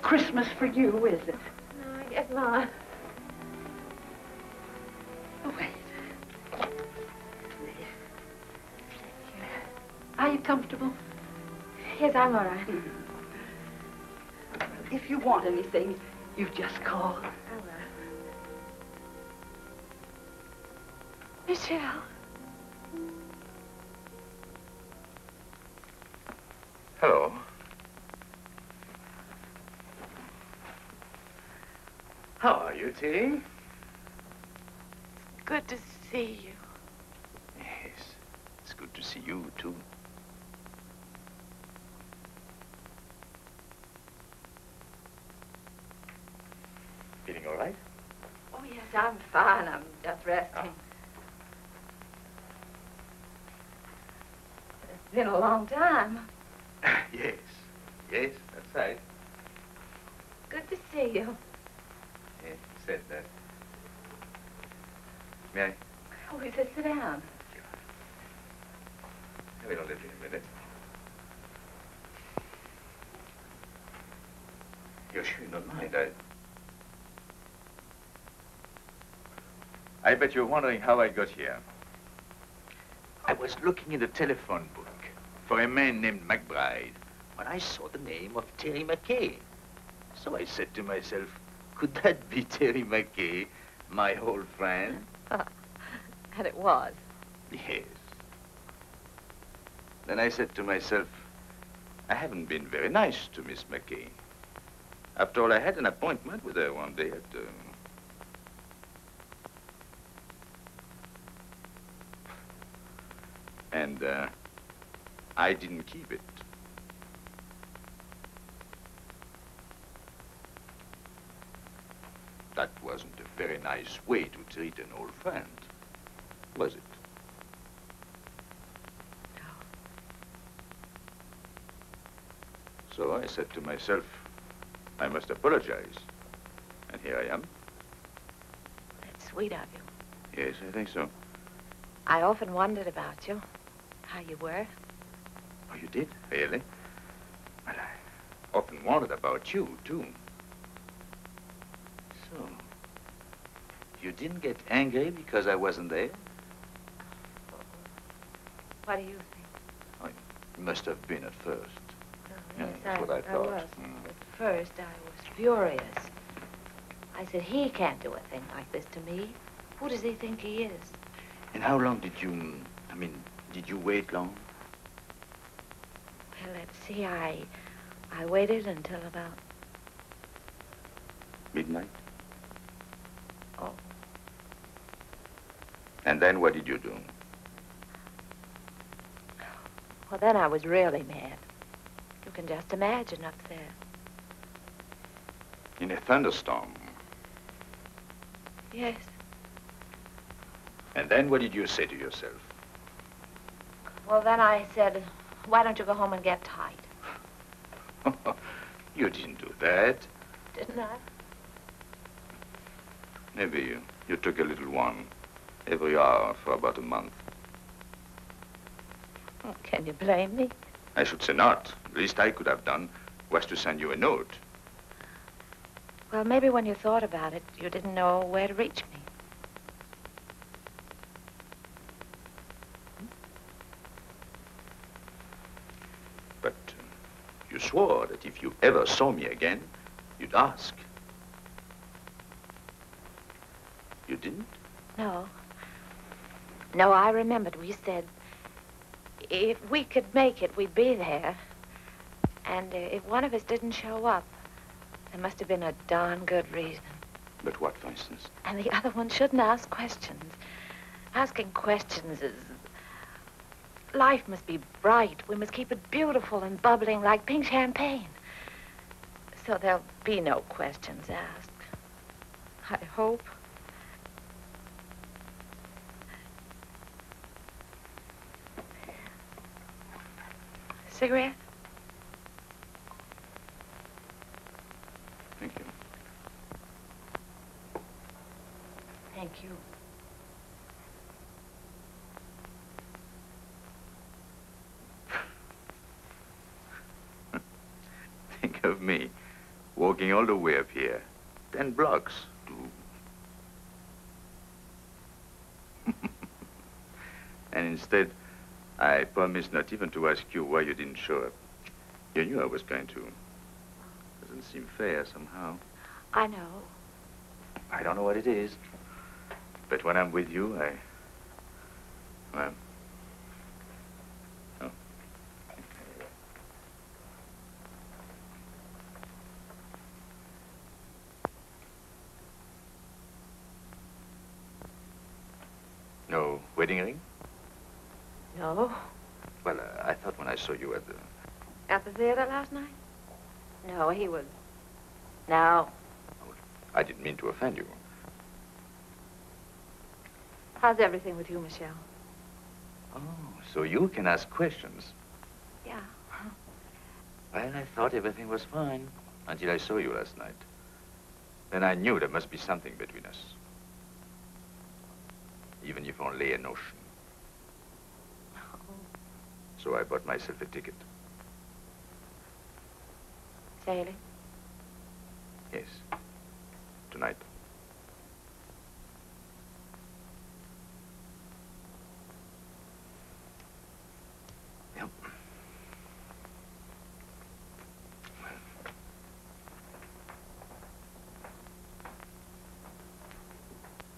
Christmas for you, is it? No, I guess not. Oh, wait. Are you comfortable? Yes, I'm all right. Hmm. If you want anything, you just call. Are? Good to see you. Yes. It's good to see you, too. Feeling all right? Oh, yes, I'm fine. I'm just resting. Ah. It's been a long time. yes. Yes, that's right. Good to see you. Yes, you said that. May I Oh, he said sit down. have it on in a minute? You're sure you don't mind? I... I bet you're wondering how I got here. I was looking in the telephone book for a man named McBride when I saw the name of Terry McKay. So I said to myself, could that be Terry McKay, my old friend? and it was. Yes. Then I said to myself, I haven't been very nice to Miss McKay. After all, I had an appointment with her one day at, uh... And, uh, I didn't keep it. That wasn't a very nice way to treat an old friend, was it? So I said to myself, I must apologize. And here I am. That's sweet of you. Yes, I think so. I often wondered about you, how you were. Oh, you did? Really? Well, I often wondered about you, too. So, you didn't get angry because I wasn't there? What do you think? You must have been at first. Yeah, yes, that's I, what I thought. was. Mm. At first, I was furious. I said, he can't do a thing like this to me. Who does he think he is? And how long did you, I mean, did you wait long? Well, let's see, I, I waited until about, Midnight? Oh. And then what did you do? well, then I was really mad. You can just imagine up there. In a thunderstorm. Yes. And then what did you say to yourself? Well, then I said, why don't you go home and get tight? you didn't do that. Didn't I? Maybe you, you took a little one every hour for about a month. Oh, Can you blame me? I should say not. The least I could have done was to send you a note. Well, maybe when you thought about it, you didn't know where to reach me. But uh, you swore that if you ever saw me again, you'd ask. You didn't? No. No, I remembered. We said if we could make it, we'd be there. And uh, if one of us didn't show up, there must have been a darn good reason. But what, for instance? And the other one shouldn't ask questions. Asking questions is... Life must be bright. We must keep it beautiful and bubbling like pink champagne. So there'll be no questions asked. I hope. Cigarette? Thank you. Thank you. Think of me, walking all the way up here. Ten blocks and instead, I promised not even to ask you why you didn't show up. You knew I was going to. Doesn't seem fair somehow. I know. I don't know what it is. But when I'm with you, I... Well... Oh. No wedding ring? No? Well, uh, I thought when I saw you at the... At the theater last night? No, he was... No. I didn't mean to offend you. How's everything with you, Michel? Oh, so you can ask questions. Yeah. Well, I thought everything was fine until I saw you last night. Then I knew there must be something between us. Even if only a notion. So I bought myself a ticket. Sailing? Yes. Tonight. Yep.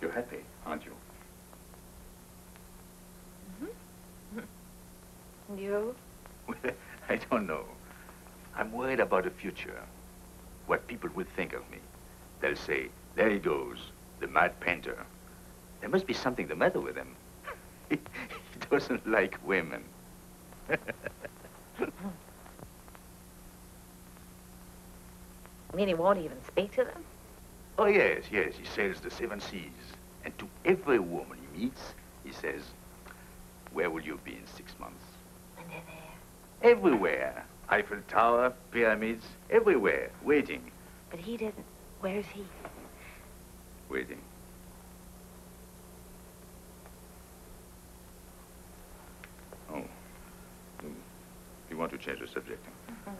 You're happy, aren't you? You? I don't know. I'm worried about the future. What people will think of me. They'll say, there he goes, the mad painter. There must be something the matter with him. he doesn't like women. I mean, he won't even speak to them? Oh, yes, yes, he sails the seven seas. And to every woman he meets, he says, where will you be in six months? There. Everywhere. Eiffel Tower, pyramids, everywhere, waiting, But he didn't. Where's he? waiting. Oh. You, you want to change the subject? huh?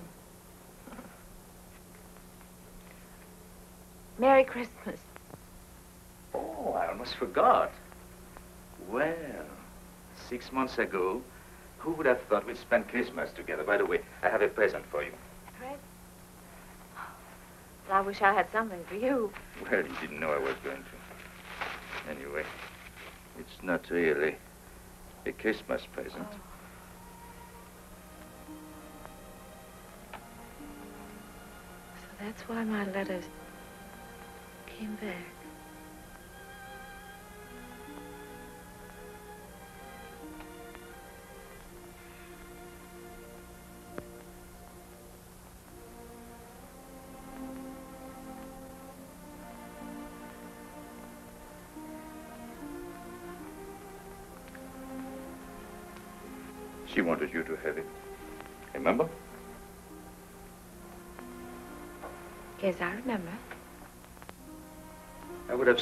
Merry Christmas. Oh, I almost forgot. Well, six months ago, who would have thought we'd spend Christmas together? By the way, I have a present for you. Present? Well, I wish I had something for you. Well, you didn't know I was going to. Anyway, it's not really a Christmas present. Oh. So that's why my letters came back.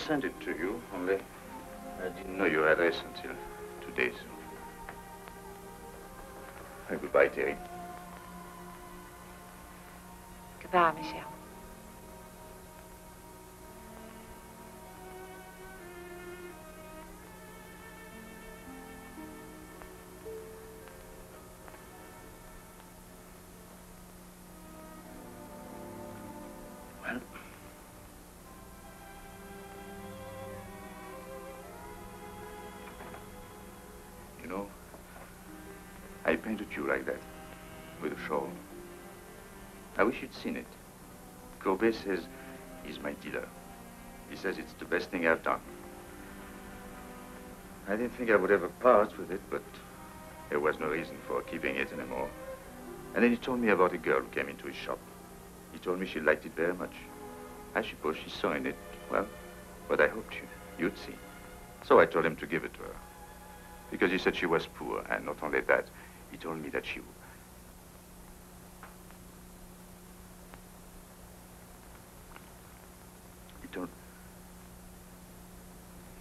Sent it to you, only I didn't know your address until two days. Goodbye, Terry. Goodbye, Michel. Like that, with a shawl. I wish you'd seen it. Courbet says he's my dealer. He says it's the best thing I've done. I didn't think I would ever part with it, but there was no reason for keeping it anymore. And then he told me about a girl who came into his shop. He told me she liked it very much. I suppose she saw in it, well, what I hoped you, you'd see. So I told him to give it to her. Because he said she was poor, and not only that, he told me that she... Would. He told...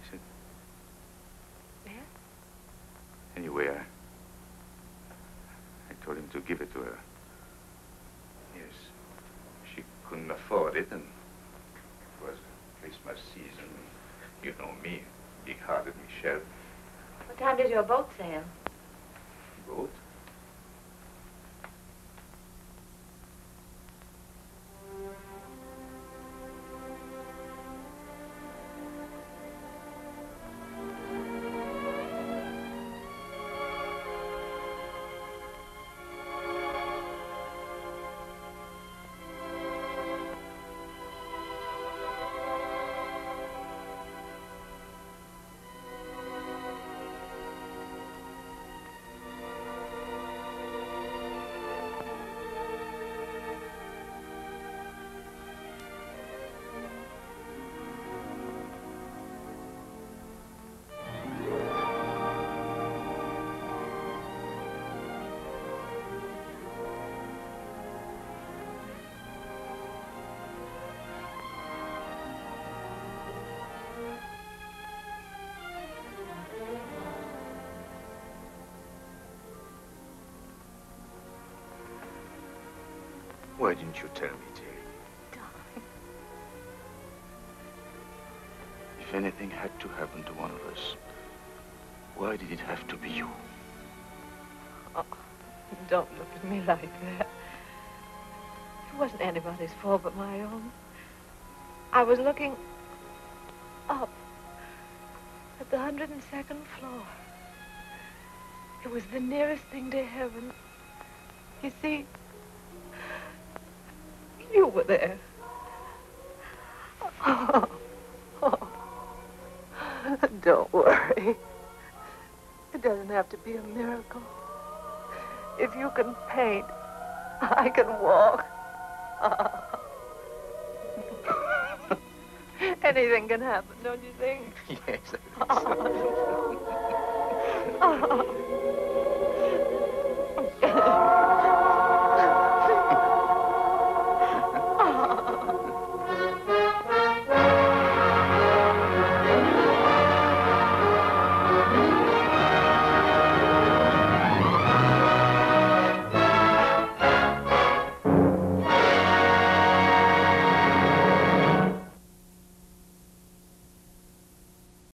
He said... Yeah? Anyway, I... I told him to give it to her. Yes. She couldn't afford it, and it was Christmas season. You know me, big-hearted Michel. What time does your boat sail? Boat? Why didn't you tell me, Terry? If anything had to happen to one of us, why did it have to be you? Oh, don't look at me like that. It wasn't anybody's fault but my own. I was looking up at the 102nd floor. It was the nearest thing to heaven. You see, you were there. Oh, oh. Don't worry. It doesn't have to be a miracle. If you can paint, I can walk. Anything can happen, don't you think? yes, Oh.